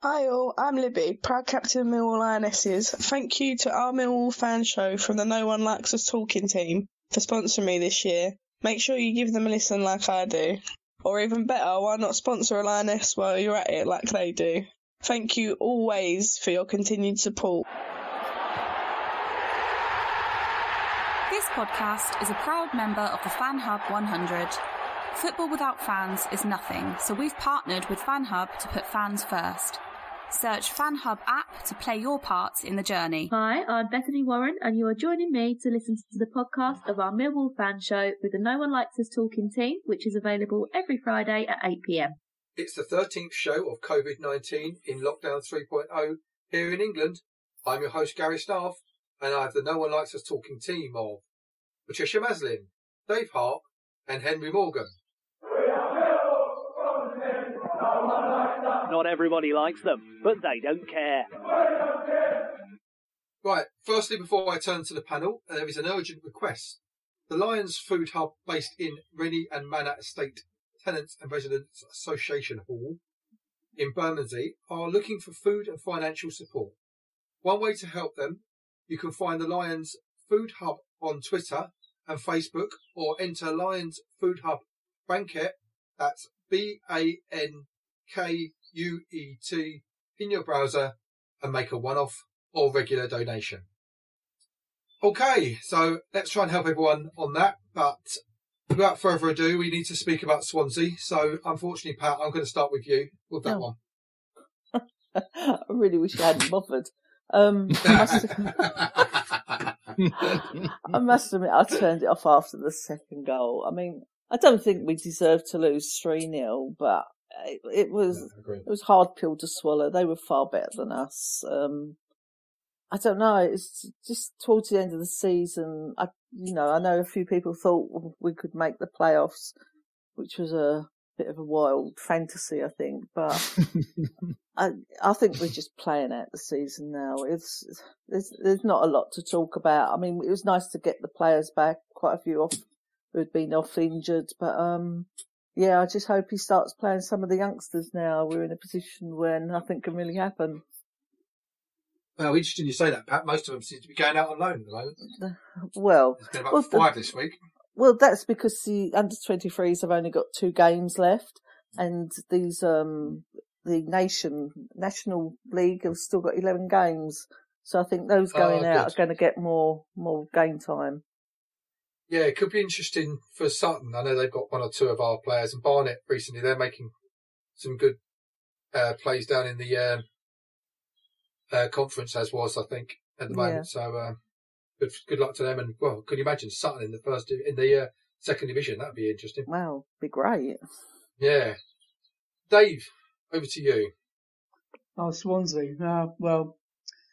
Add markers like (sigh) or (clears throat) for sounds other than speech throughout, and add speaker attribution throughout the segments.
Speaker 1: Hi all, I'm Libby, proud captain of Millwall Lionesses. Thank you to our Millwall fan show from the No One Likes Us Talking team for sponsoring me this year. Make sure you give them a listen like I do. Or even better, why not sponsor a Lioness while you're at it like they do? Thank you always for your continued support.
Speaker 2: This podcast is a proud member of the Fan Hub 100. Football without fans is nothing, so we've partnered with FanHub to put fans first. Search FanHub app to play your part in the journey.
Speaker 3: Hi, I'm Bethany Warren, and you are joining me to listen to the podcast of our Millwall fan show with the No One Likes Us Talking team, which is available every Friday at 8 pm.
Speaker 4: It's the 13th show of COVID 19 in Lockdown 3.0 here in England. I'm your host, Gary Staff, and I have the No One Likes Us Talking team of Patricia Maslin, Dave Hart, and Henry Morgan.
Speaker 5: Not everybody likes them, but they don't care.
Speaker 4: Right, firstly, before I turn to the panel, uh, there is an urgent request. The Lions Food Hub, based in Rennie and Manor Estate Tenants and Residents Association Hall in Bermondsey, are looking for food and financial support. One way to help them, you can find the Lions Food Hub on Twitter and Facebook, or enter Lions Food Hub Banquet. That's B A N K U E T in your browser and make a one off or regular donation. Okay, so let's try and help everyone on that. But without further ado, we need to speak about Swansea. So unfortunately, Pat, I'm going to start with you with that
Speaker 6: Oh.
Speaker 4: one. (laughs)
Speaker 6: I really wish I hadn't bothered. Um, I, must have, (laughs) I must admit, I turned it off after the second goal. I mean, I don't think we deserve to lose 3 0, but it, was
Speaker 4: Yeah,
Speaker 6: it was hard pill to swallow. They were far better than us. Um, I don't know. It's just towards the end of the season. I, you know, I know a few people thought we could make the playoffs, which was a bit of a wild fantasy, I think. But (laughs) I, I think we're just playing out the season now. It's there's there's not a lot to talk about. I mean, it was nice to get the players back. Quite a few off who had been off injured, but um, yeah, I just hope he starts playing some of the youngsters now. We're in a position where nothing can really happen.
Speaker 4: Well, interesting you say that, Pat. Most of them seem to be going out on loan at the moment.
Speaker 6: Well,
Speaker 4: There's been about
Speaker 6: Well, the-
Speaker 4: this week.
Speaker 6: well, that's because the under 23s have only got two games left, and these um the nation national league have still got 11 games. So I think those
Speaker 4: Oh,
Speaker 6: going out are going to get more more game time.
Speaker 4: Yeah, it could be interesting for Sutton. I know they've got one or two of our players, and Barnet recently they're making some good uh, plays down in the uh, uh, conference as was, I think, at the
Speaker 6: Yeah.
Speaker 4: moment. So uh, good good luck to them. And well, could you imagine Sutton in the first in the uh, second division? That'd be interesting.
Speaker 6: Wow, be great.
Speaker 4: Yeah, Dave, over to you.
Speaker 7: Oh, Swansea. Uh, well,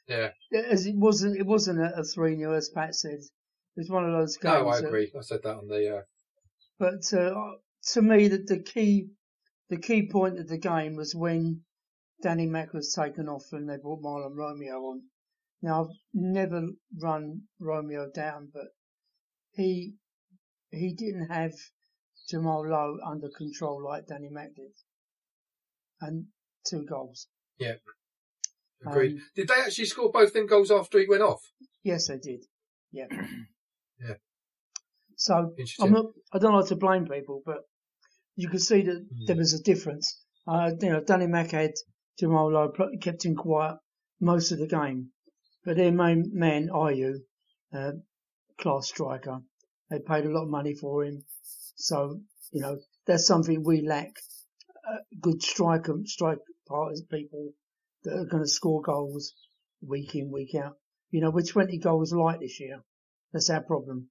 Speaker 4: Yeah,
Speaker 7: as it wasn't, it wasn't a, a three 0 as Pat said. It was one of those games.
Speaker 4: no, I
Speaker 7: that-
Speaker 4: agree. I said that on the. Uh,
Speaker 7: but uh, to me, the, the key, the key point of the game was when Danny Mack was taken off and they brought Mahlon Romeo on. Now I've never run Romeo down, but he he didn't have Jamal Lowe under control like Danny Mack did, and two goals.
Speaker 4: Yeah, agreed.
Speaker 7: Um,
Speaker 4: Did they actually score both them goals after he went off?
Speaker 7: Yes, they did. Yeah. (clears throat)
Speaker 4: Yeah.
Speaker 7: So I'm not. I don't like to blame people, but you can see that there was a difference. Uh, you know, Danny Mack had Jamal kept him quiet most of the game, but their main man, Ayew, uh, class striker, they paid a lot of money for him. So you know that's something we lack. Uh, good striker, strike partners, people that are going to score goals week in, week out. You know, we're 20 goals light this year. That's our problem.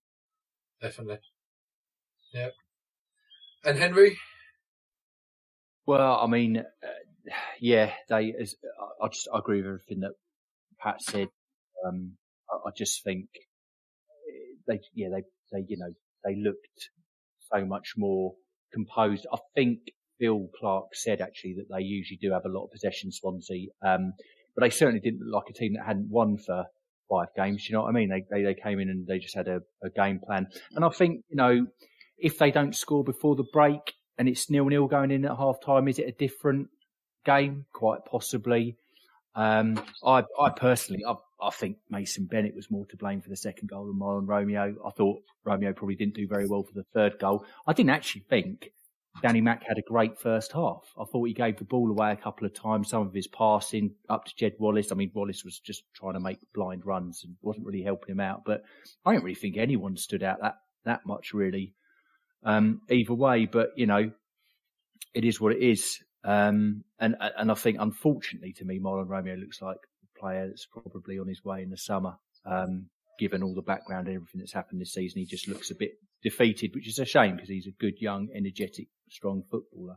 Speaker 4: Definitely. Yeah. And Henry,
Speaker 5: Well, I mean, uh, yeah, they. As, I I just I agree with everything that Pat said. Um, I, I just think they, yeah, they, they, you know, they looked so much more composed. I think Bill Clark said actually that they usually do have a lot of possession, Swansea, um, but they certainly didn't look like a team that hadn't won for five games. You know what I mean? They they, they came in and they just had a, a game plan, and I think you know if they don't score before the break and it's nil nil going in at half time, is it a different game, quite possibly. Um, I, I personally, I, I think Mason Bennett was more to blame for the second goal than Mahlon Romeo. I thought Romeo probably didn't do very well for the third goal. I didn't actually think Danny Mack had a great first half. I thought he gave the ball away a couple of times. Some of his passing up to Jed Wallace. I mean, Wallace was just trying to make blind runs and wasn't really helping him out. But I don't really think anyone stood out that that much really. Um, either way, but you know, it is what it is. Um, and and I think, unfortunately, to me, Mahlon Romeo looks like a player that's probably on his way in the summer. Um, given all the background and everything that's happened this season, he just looks a bit defeated, which is a shame because he's a good, young, energetic, strong footballer.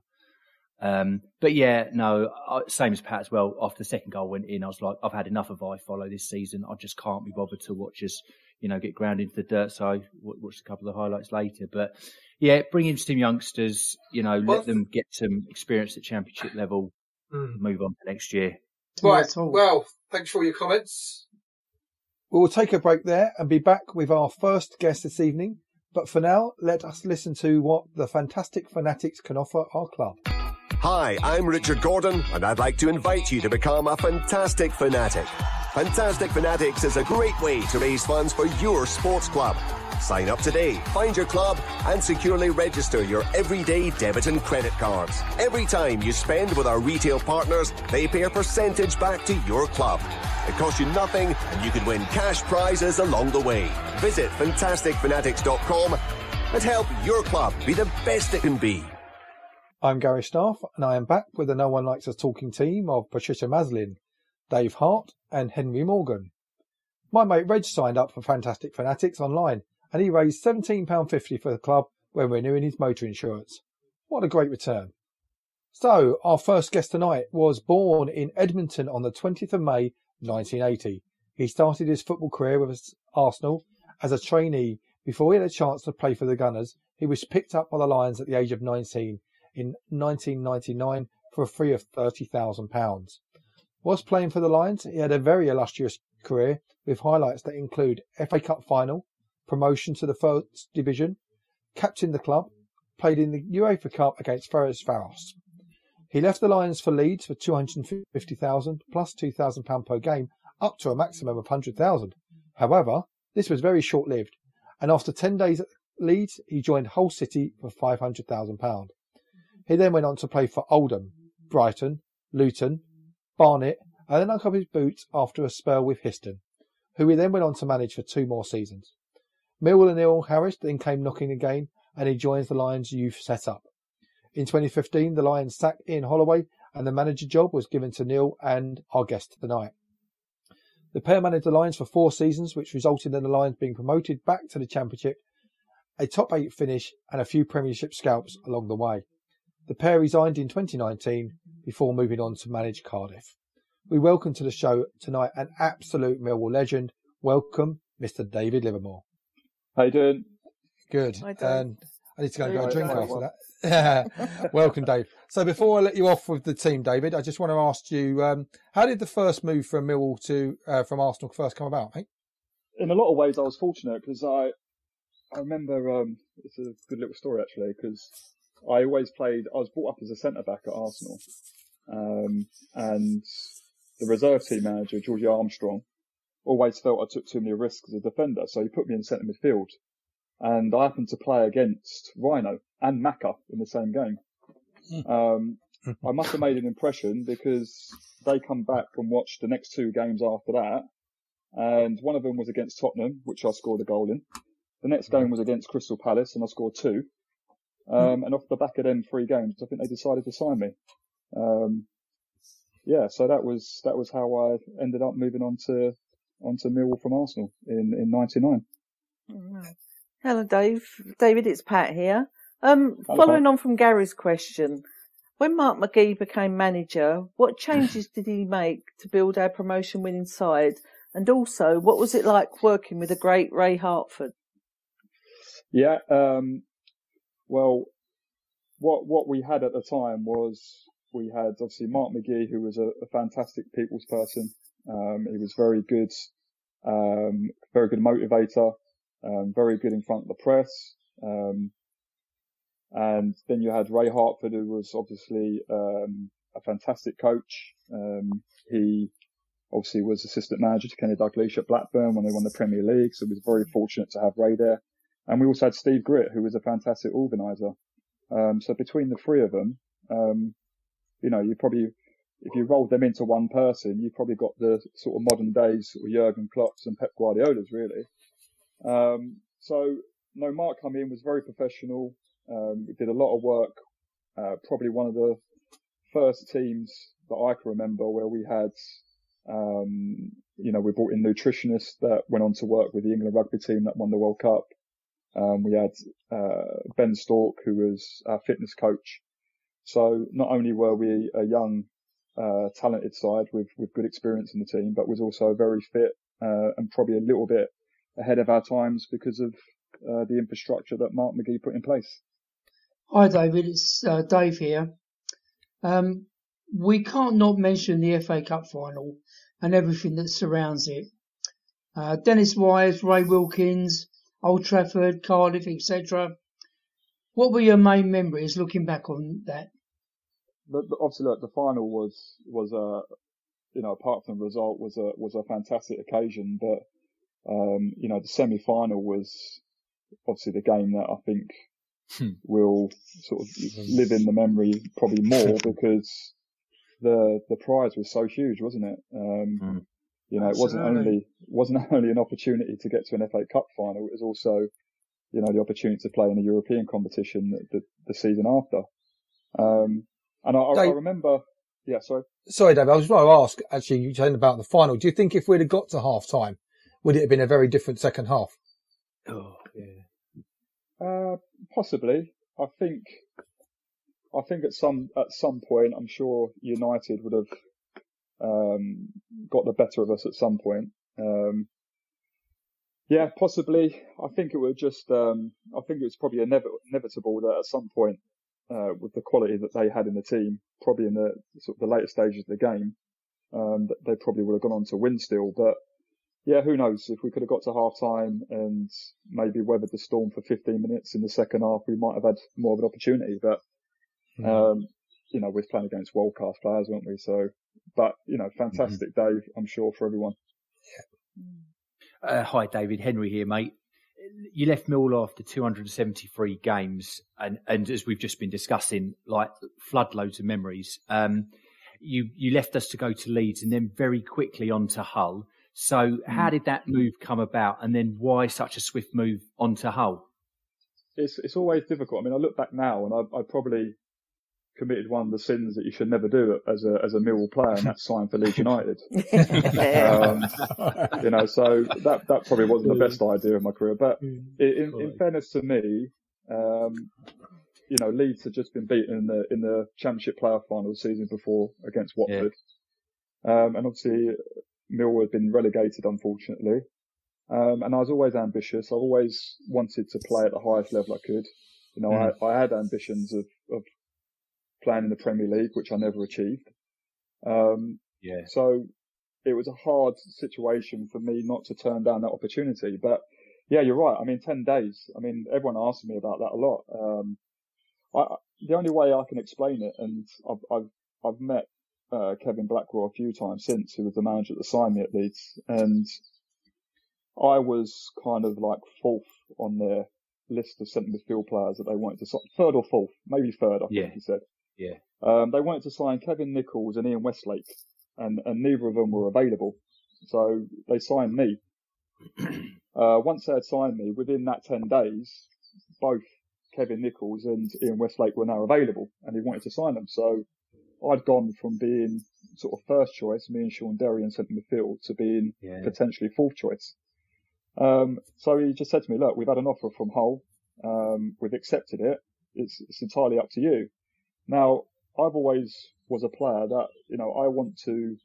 Speaker 5: Um, but yeah, no, same as Pat as well. After the second goal went in, I was like, I've had enough of I follow this season. I just can't be bothered to watch us, you know, get ground into the dirt. So I watched a couple of the highlights later. But yeah, bring in some youngsters, you know, well, let them get some experience at championship level, mm. move on to next year.
Speaker 8: Right. Well, thanks for all your comments.
Speaker 4: We'll take a break there and be back with our first guest this evening. But for now, let us listen to what the Fantastic Fanatics can offer our club.
Speaker 9: Hi, I'm Richard Gordon, and I'd like to invite you to become a Fantastic Fanatic. Fantastic Fanatics is a great way to raise funds for your sports club. Sign up today, find your club, and securely register your everyday debit and credit cards. Every time you spend with our retail partners, they pay a percentage back to your club. It costs you nothing, and you can win cash prizes along the way. Visit fantasticfanatics.com and help your club be the best it can be.
Speaker 4: I'm Gary Staff, and I am back with the No One Likes Us talking team of Patricia Maslin, Dave Hart, and Henry Morgan. My mate Reg signed up for Fantastic Fanatics online and he raised £17.50 for the club when renewing his motor insurance. What a great return. So, our first guest tonight was born in Edmonton on the 20th of May 1980. He started his football career with Arsenal as a trainee. Before he had a chance to play for the Gunners, he was picked up by the Lions at the age of 19 in 1999 for a fee of £30,000. Whilst playing for the Lions, he had a very illustrious career with highlights that include FA Cup final, promotion to the first division, captained the club, played in the UEFA Cup against Ferencváros. He left the Lions for Leeds for 250,000 plus 2,000 pound per game, up to a maximum of 100,000. However, this was very short-lived, and after 10 days at Leeds, he joined Hull City for 500,000 pound. He then went on to play for Oldham, Brighton, Luton, Barnet, and then hung up his boots after a spell with Histon, who he then went on to manage for two more seasons. Millwall and Neil Harris then came knocking again, and he joins the Lions youth setup. In 2015, the Lions sacked Ian Holloway, and the manager job was given to Neil and our guest tonight. The pair managed the Lions for four seasons, which resulted in the Lions being promoted back to the Championship, a top eight finish, and a few Premiership scalps along the way. The pair resigned in 2019 before moving on to manage Cardiff. We welcome to the show tonight an absolute Millwall legend. Welcome, Mr. David Livermore.
Speaker 10: How you doing?
Speaker 4: Good. And I need to go and get a drink after that. (laughs) Welcome, Dave. So before I let you off with the team, David, I just want to ask you, um, how did the first move from Millwall to uh, from Arsenal first come about, mate?
Speaker 10: In a lot of ways, I was fortunate because I I remember um, it's a good little story actually because I always played. I was brought up as a centre back at Arsenal, um, and the reserve team manager Georgie Armstrong always felt I took too many risks as a defender, so he put me in centre midfield. And I happened to play against Rhino and Macca in the same game. Hmm. Um, I must have made an (laughs) impression because they come back and watch the next two games after that. And one of them was against Tottenham, which I scored a goal in. The next game was against Crystal Palace and I scored two. Um, and off the back of them three games, I think they decided to sign me. Um, yeah, so that was, that was how I ended up moving on to onto Millwall from Arsenal in, in 99.
Speaker 6: Hello, Dave. David, it's Pat here. Um, Hello, following Pat. on from Gary's question, when Mark McGee became manager, what (laughs) changes did he make to build our promotion winning side? And also, what was it like working with the great Ray Harford?
Speaker 10: Yeah, um, well, what what we had at the time was we had obviously Mark McGee, who was a, a fantastic people's person. Um, he was very good, um, very good motivator, um, very good in front of the press. Um, and then you had Ray Harford, who was obviously um, a fantastic coach. Um, he obviously was assistant manager to Kenny Dalglish at Blackburn when they won the Premier League, so it was very fortunate to have Ray there. And we also had Steve Gritt, who was a fantastic organizer. Um, so between the three of them, um, you know, you probably, if you rolled them into one person, you've probably got the sort of modern days sort of Jurgen Klopps and Pep Guardiola's really. Um, so no, Mark come in was very professional. Um, we did a lot of work. Uh, probably one of the first teams that I can remember where we had, um, you know, we brought in nutritionists that went on to work with the England rugby team that won the World Cup. Um, we had uh, Ben Stork, who was our fitness coach. So not only were we a young, uh, talented side with, with good experience in the team, but was also very fit uh, and probably a little bit ahead of our times because of uh, the infrastructure that Mark McGee put in place.
Speaker 7: Hi, David. It's uh, Dave here. Um, we can't not mention the FA Cup final and everything that surrounds it. Uh, Dennis Wise, Ray Wilkins, Old Trafford, Cardiff, etc. What were your main memories looking back on that?
Speaker 10: But, but obviously, look, the final was was a you know apart from the result was a was a fantastic occasion, but um, you know the semi final was obviously the game that I think
Speaker 5: Hmm.
Speaker 10: will sort of live in the memory probably more (laughs) because the the prize was so huge, wasn't it? Um,
Speaker 5: Hmm.
Speaker 10: You know, it wasn't only wasn't (laughs) only an opportunity to get to an FA Cup final; it was also, you know, the opportunity to play in a European competition the, the, the season after. Um, and I, I, I remember, yeah, sorry.
Speaker 4: Sorry, Dave. I was going to ask, actually, you saying about the final. Do you think if we'd have got to half time, would it have been a very different second half?
Speaker 5: Oh, yeah.
Speaker 10: Uh, possibly. I think, I think at some, at some point, I'm sure United would have, um, got the better of us at some point. Um, yeah, possibly. I think it would just, um, I think it was probably inev- inevitable that at some point, uh, with the quality that they had in the team, probably in the sort of the later stages of the game, um, they probably would have gone on to win still. But yeah, who knows? If we could have got to half time and maybe weathered the storm for 15 minutes in the second half, we might have had more of an opportunity. But, um, you know, we're playing against world class players, weren't we? So, but, you know, fantastic day, I'm sure, for everyone.
Speaker 5: Uh, hi, David Henry here, mate. You left Mill after 273 games, and, and as we've just been discussing, like floodloads of memories. Um, you you left us to go to Leeds, and then very quickly on to Hull. So, how did that move come about, and then why such a swift move onto Hull?
Speaker 10: It's, it's always difficult. I mean, I look back now and I, I probably committed one of the sins that you should never do as a, as a Millwall player, and that's sign for Leeds United. (laughs) um, you know, so that that probably wasn't the best idea of my career. But in, in, in fairness to me, um, you know, Leeds had just been beaten in the in the Championship playoff final the season before against Watford, um, and obviously Millwall had been relegated, unfortunately. Um, and I was always ambitious. I always wanted to play at the highest level I could. You know, I, I had ambitions of, of playing in the Premier League, which I never achieved. Um,
Speaker 5: Yeah.
Speaker 10: so it was a hard situation for me not to turn down that opportunity. But yeah, you're right. I mean, 10 days. I mean, everyone asks me about that a lot. Um, I, the only way I can explain it, and I've, I've, I've met, uh, Kevin Blackwell a few times since, who was the manager that signed me at Leeds, and I was kind of like fourth on their list of centre midfield players that they wanted to sign, third or fourth, maybe third, I think
Speaker 5: Yeah.
Speaker 10: he said.
Speaker 5: Yeah.
Speaker 10: Um, they wanted to sign Kevin Nicholls and Ian Westlake, and, and neither of them were available. So they signed me. (clears throat) Uh, once they had signed me, within that 10 days, both Kevin Nicholls and Ian Westlake were now available, and he wanted to sign them. So I'd gone from being sort of first choice, me and Shaun Derry in centre midfield, to being
Speaker 5: Yeah.
Speaker 10: potentially fourth choice. Um, so he just said to me, look, we've had an offer from Hull. Um, we've accepted it. It's, it's entirely up to you. Now, I've always was a player that, you know, I want to,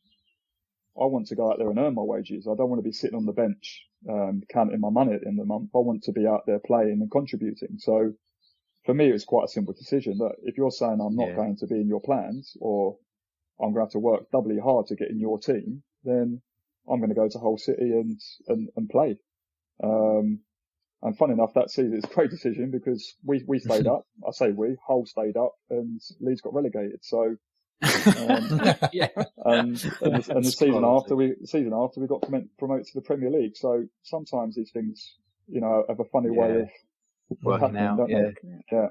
Speaker 10: I want to go out there and earn my wages. I don't want to be sitting on the bench, um, counting my money at the end of the month. I want to be out there playing and contributing. So for me, it was quite a simple decision that if you're saying I'm not
Speaker 5: Yeah.
Speaker 10: going to be in your plans or I'm going to have to work doubly hard to get in your team, then I'm going to go to Hull City and, and, and play. Um, and fun enough, that season it's a great decision because we, we stayed up. I say we, Hull stayed up and Leeds got relegated. So Um, (laughs)
Speaker 5: yeah.
Speaker 10: and, and, the, and the season
Speaker 5: Quality.
Speaker 10: after we the season after we got promoted promoted to the Premier League. So sometimes these things, you know, have a funny way
Speaker 5: Yeah.
Speaker 10: of of
Speaker 5: Working
Speaker 10: happening,
Speaker 5: out,
Speaker 10: don't
Speaker 5: yeah.
Speaker 10: they? Yeah.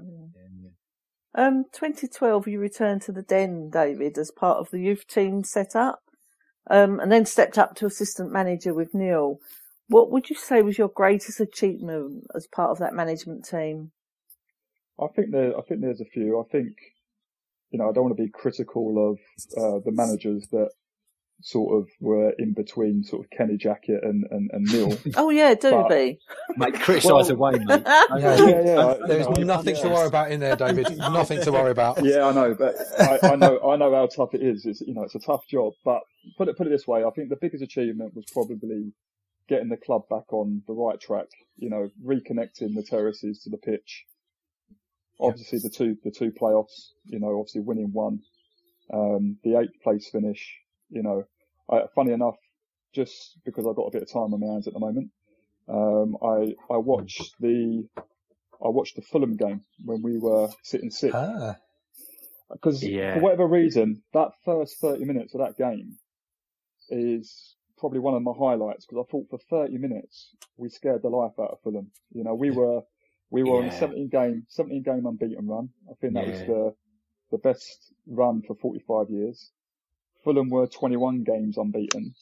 Speaker 6: Um, 2012, you returned to the Den, David, as part of the youth team set up, um, and then stepped up to assistant manager with Neil. What would you say was your greatest achievement as part of that management team?
Speaker 10: I think there, I think there's a few. I think, you know, I don't want to be critical of uh, the managers that sort of were in between sort of Kenny Jackett and, and, and Neil. (laughs)
Speaker 6: Oh yeah, do
Speaker 10: But-
Speaker 6: be.
Speaker 5: Mate, criticise
Speaker 10: Well-
Speaker 5: away, mate. (laughs)
Speaker 4: Yeah,
Speaker 10: yeah, yeah. (laughs)
Speaker 4: There's
Speaker 10: you know,
Speaker 4: nothing to worry about in there, David. Nothing to worry about.
Speaker 10: Yeah, I know, but I, I know, I know how tough it is. It's, you know, it's a tough job, but put it, put it this way, I think the biggest achievement was probably getting the club back on the right track, you know, reconnecting the terraces to the pitch. Obviously the two, the two playoffs, you know, obviously winning one, um, the eighth place finish, you know, I, funny enough, just because I've got a bit of time on my hands at the moment, um, I, I watched the, I watched the Fulham game when we were sitting sixth
Speaker 4: Ah,
Speaker 10: because
Speaker 5: Yeah.
Speaker 10: for whatever reason, that first 30 minutes of that game is probably one of my highlights because I thought for 30 minutes we scared the life out of Fulham. You know, we were we were on a 17 game 17 game unbeaten run. I think that was the the best run for 45 years. Fulham were 21 games unbeaten,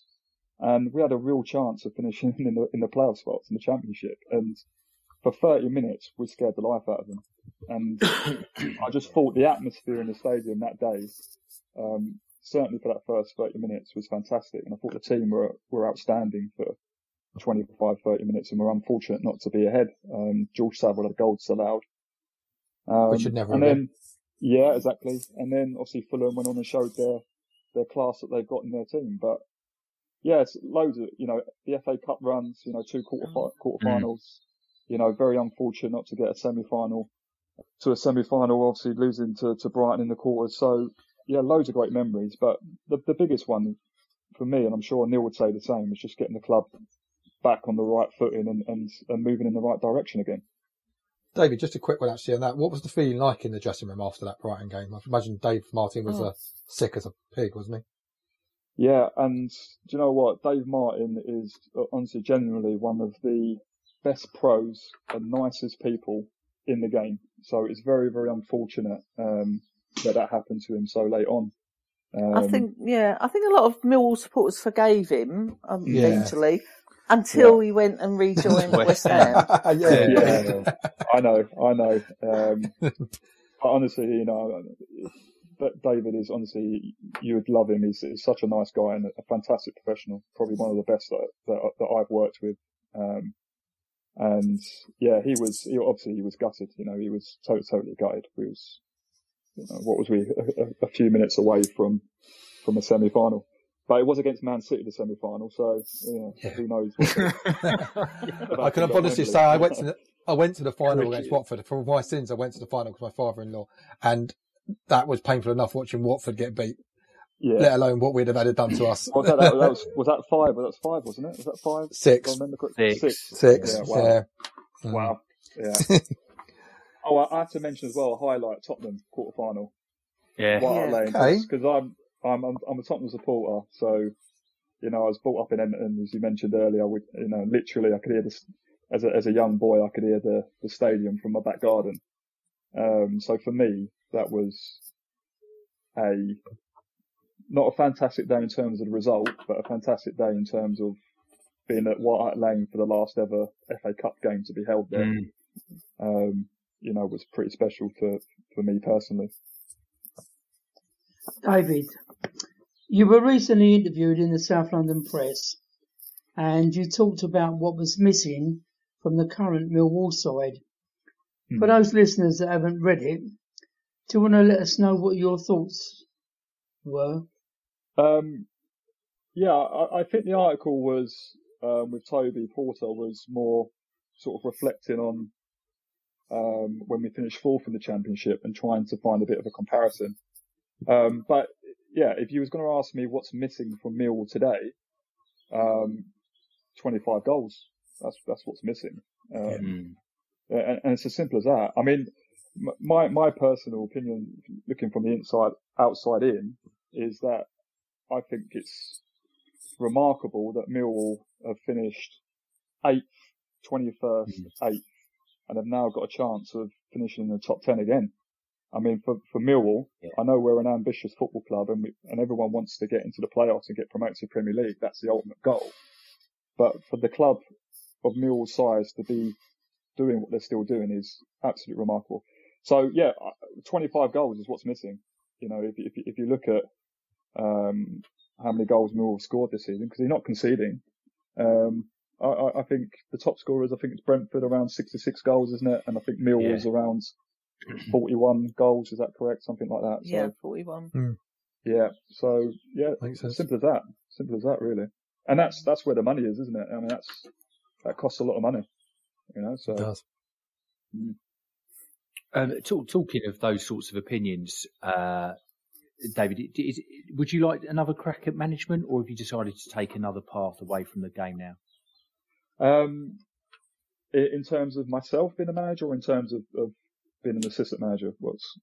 Speaker 10: and we had a real chance of finishing (laughs) in the in the playoff spots in the championship. And for 30 minutes, we scared the life out of them. And (coughs) I just thought the atmosphere in the stadium that day, um, certainly for that first 30 minutes, was fantastic. And I thought the team were were outstanding for 25, 30 minutes, and were unfortunate not to be ahead. Um, George Saville had a goal disallowed. Um,
Speaker 4: Which should never
Speaker 10: and then, yeah, exactly. And then obviously Fulham went on and showed their their class that they've got in their team. But yeah, it's loads of you know the FA Cup runs, you know, two quarter fi- quarterfinals. You know, very unfortunate not to get a semi final to a semi final, obviously losing to, to Brighton in the quarters. So yeah, loads of great memories. But the the biggest one for me, and I'm sure Neil would say the same, is just getting the club back on the right footing and, and, and moving in the right direction again.
Speaker 4: David, just a quick one actually on that. What was the feeling like in the dressing room after that Brighton game? I imagine Dave Martin was
Speaker 6: Oh.
Speaker 4: uh, sick as a pig, wasn't he?
Speaker 10: Yeah, and do you know what? Dave Martin is uh, honestly genuinely one of the best pros and nicest people in the game. So it's very, very unfortunate um, that that happened to him so late on. Um,
Speaker 6: I think, yeah, I think a lot of Millwall supporters forgave him um,
Speaker 4: Yeah.
Speaker 6: eventually until he went and rejoined (laughs) West
Speaker 5: West
Speaker 6: Ham.
Speaker 4: he? (laughs) yeah.
Speaker 10: yeah, I know, I know. Um, but honestly, you know, but David is honestly, you would love him. He's, he's such a nice guy and a fantastic professional. Probably one of the best that that, that I've worked with. Um, and yeah, he was. He, obviously, he was gutted. You know, he was totally, totally gutted. We was, you know, what was we a, a- a few minutes away from from a semi final. But it was against Man City, the semi-final, so yeah,
Speaker 4: Yeah.
Speaker 10: who knows? (laughs) What
Speaker 4: I can honestly say I went to the, I went to the final
Speaker 5: Cricket.
Speaker 4: against Watford. For my sins, I went to the final because my father-in-law, and that was painful enough watching Watford get beat,
Speaker 10: yeah.
Speaker 4: let alone what we'd have had it done to us.
Speaker 10: Was that, that, that was, was that five? Was that five, wasn't it? Was that five?
Speaker 4: Six.
Speaker 10: If I remember correctly.
Speaker 5: Six.
Speaker 4: Six.
Speaker 10: Yeah, wow.
Speaker 4: Yeah. Mm.
Speaker 10: Wow. Yeah. (laughs) oh, I, I have to mention as well, a highlight Tottenham quarter final.
Speaker 5: Yeah.
Speaker 10: White Hart
Speaker 6: Yeah.
Speaker 10: Lane.
Speaker 4: Okay.
Speaker 10: Because I'm, I'm, I'm, I'm a Tottenham supporter, so, you know, I was brought up in Edmonton, as you mentioned earlier. We, you know, literally I could hear this, as a, as a young boy, I could hear the, the stadium from my back garden. Um, so for me, that was a, not a fantastic day in terms of the result, but a fantastic day in terms of being at White Hart Lane for the last ever FA Cup game to be held there.
Speaker 5: Mm.
Speaker 10: Um, you know, was pretty special for, for me personally.
Speaker 7: David, you were recently interviewed in the South London Press and you talked about what was missing from the current Millwall side. For
Speaker 10: Hmm.
Speaker 7: those listeners that haven't read it, do you want to let us know what your thoughts were?
Speaker 10: Um, yeah, I, I think the article was um, with Toby Porter was more sort of reflecting on um, when we finished fourth in the championship and trying to find a bit of a comparison. Um, but yeah, if you was going to ask me what's missing from Millwall today, um, 25 goals. That's that's what's missing. Um,
Speaker 5: Mm.
Speaker 10: and, and it's as simple as that. I mean, my my personal opinion, looking from the inside outside in, is that I think it's remarkable that Millwall have finished eighth, twenty first, eighth, and have now got a chance of finishing in the top ten again. I mean, for for Millwall, I know we're an ambitious football club, and we, and everyone wants to get into the playoffs and get promoted to the Premier League. That's the ultimate goal. But for the club of Millwall's size to be doing what they're still doing is absolutely remarkable. So yeah, uh, 25 goals is what's missing. You know, if if, if you look at um, how many goals Millwall scored this season, because they're not conceding. Um, I, I I think the top scorers, I think it's Brentford around 66 goals, isn't it? And I think Millwall's around (clears throat) 41 goals. Is that correct? Something like that. So,
Speaker 6: Yeah, 41.
Speaker 10: yeah. So yeah,
Speaker 4: Makes sense.
Speaker 10: simple as that. Simple as that, really. And that's that's where the money is, isn't it? I mean, that's that costs a lot of money. You know, so
Speaker 4: It does.
Speaker 5: Um, talk, talking of those sorts of opinions, uh, David, is, would you like another crack at management, or have you decided to take another path away from the game now?
Speaker 10: Um, in terms of myself being a manager, or in terms of, of being an assistant manager, what's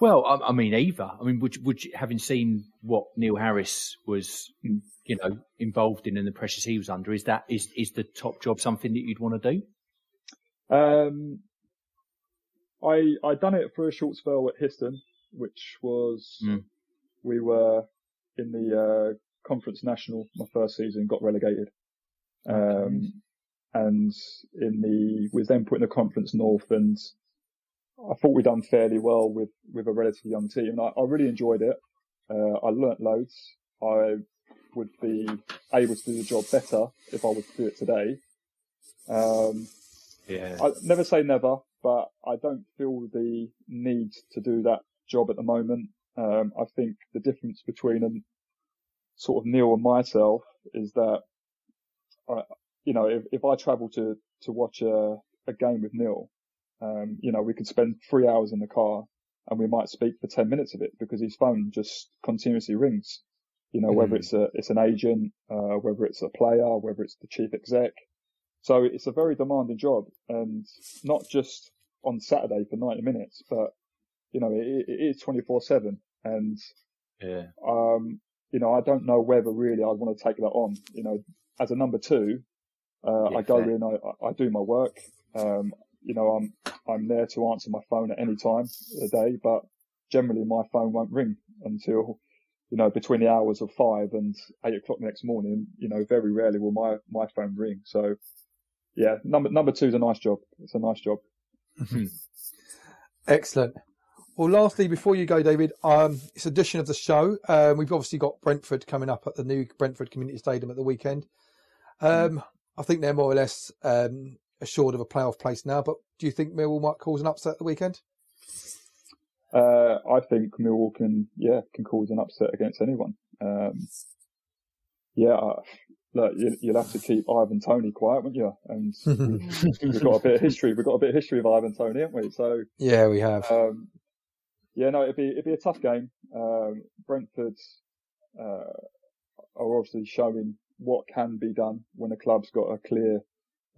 Speaker 5: Well, I, I mean, either. I mean, would would you, having seen what Neil Harris was, you know, involved in and the pressures he was under, is that is is the top job something that you'd want to do?
Speaker 10: Um, I I done it for a short spell at Histon, which was
Speaker 5: Mm.
Speaker 10: we were in the uh, Conference National my first season, got relegated, um, and in the we was then put in the Conference North, and I thought we'd done fairly well with with a relatively young team. And I, I really enjoyed it. Uh, I learnt loads. I would be able to do the job better if I was to do it today. Um,
Speaker 5: Yeah.
Speaker 10: I never say never, but I don't feel the need to do that job at the moment. Um, I think the difference between um, sort of Neil and myself is that, I, you know, if, if I travel to, to watch a, a game with Neil, um, you know, we could spend three hours in the car and we might speak for 10 minutes of it because his phone just continuously rings. You know, whether
Speaker 5: Mm.
Speaker 10: it's a, it's an agent, uh, whether it's a player, whether it's the chief exec. So it's a very demanding job and not just on Saturday for 90 minutes, but you know, it, it is 24 seven and,
Speaker 5: Yeah.
Speaker 10: um, you know, I don't know whether really I'd want to take that on. You know, as a number two, uh,
Speaker 5: Yeah,
Speaker 10: I go
Speaker 5: fair.
Speaker 10: in, I, I do my work. Um, you know, I'm, I'm there to answer my phone at any time of the day, but generally my phone won't ring until, you know, between the hours of five and eight o'clock next morning, you know, very rarely will my, my phone ring. So yeah, number, number two is a nice job. It's a nice job.
Speaker 4: Excellent. Well, lastly, before you go, David, um, it's edition of the show. Um, we've obviously got Brentford coming up at the new Brentford Community Stadium at the weekend. Um, I think they're more or less um, assured of a playoff place now. But do you think Millwall might cause an upset at the weekend?
Speaker 10: Uh, I think Millwall can, yeah, can cause an upset against anyone. Um, yeah, look, you, you'll have to keep Ivan Toney quiet, won't you? And we've, (laughs) we've got a bit of history. We've got a bit of history of Ivan Toney, haven't we? So,
Speaker 4: Yeah, we have.
Speaker 10: um, yeah, no, it'd be it'd be a tough game. Um, Brentford uh, are obviously showing what can be done when a club's got a clear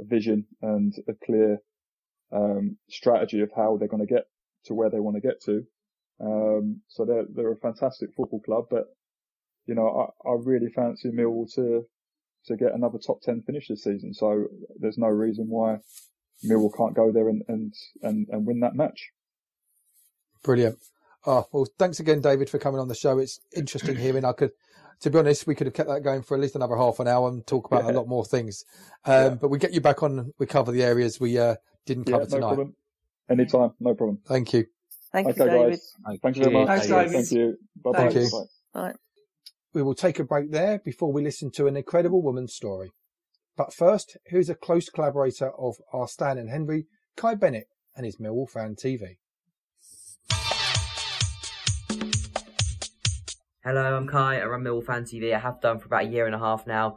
Speaker 10: vision and a clear um, strategy of how they're going to get to where they want to get to. Um, so they're they're a fantastic football club, but you know I, I really fancy Millwall to to get another top ten finish this season. So there's no reason why Millwall can't go there and and and, and win that match.
Speaker 4: Brilliant. Oh, well, thanks again, David, for coming on the show. It's interesting (clears throat) hearing. I could, to be honest, we could have kept that going for at least another half an hour and talk about a lot more things. Um, But we get you back on. We cover the areas we uh, didn't
Speaker 10: Yeah,
Speaker 4: cover
Speaker 10: no
Speaker 4: tonight.
Speaker 10: problem. Anytime, no problem.
Speaker 4: Thank you.
Speaker 6: Thank
Speaker 10: okay,
Speaker 6: you, David.
Speaker 10: guys. Thank you very much.
Speaker 7: Thanks, David.
Speaker 10: Thank you. Bye bye.
Speaker 4: Thank you.
Speaker 6: Right.
Speaker 4: We will take a break there before we listen to an incredible woman's story. But first, here's a close collaborator of our Stan and Henry, Kai Bennett, and his Millwall Fan TV.
Speaker 11: Hello, I'm Kai. I run Millwall Fan TV. I have done for about a year and a half now.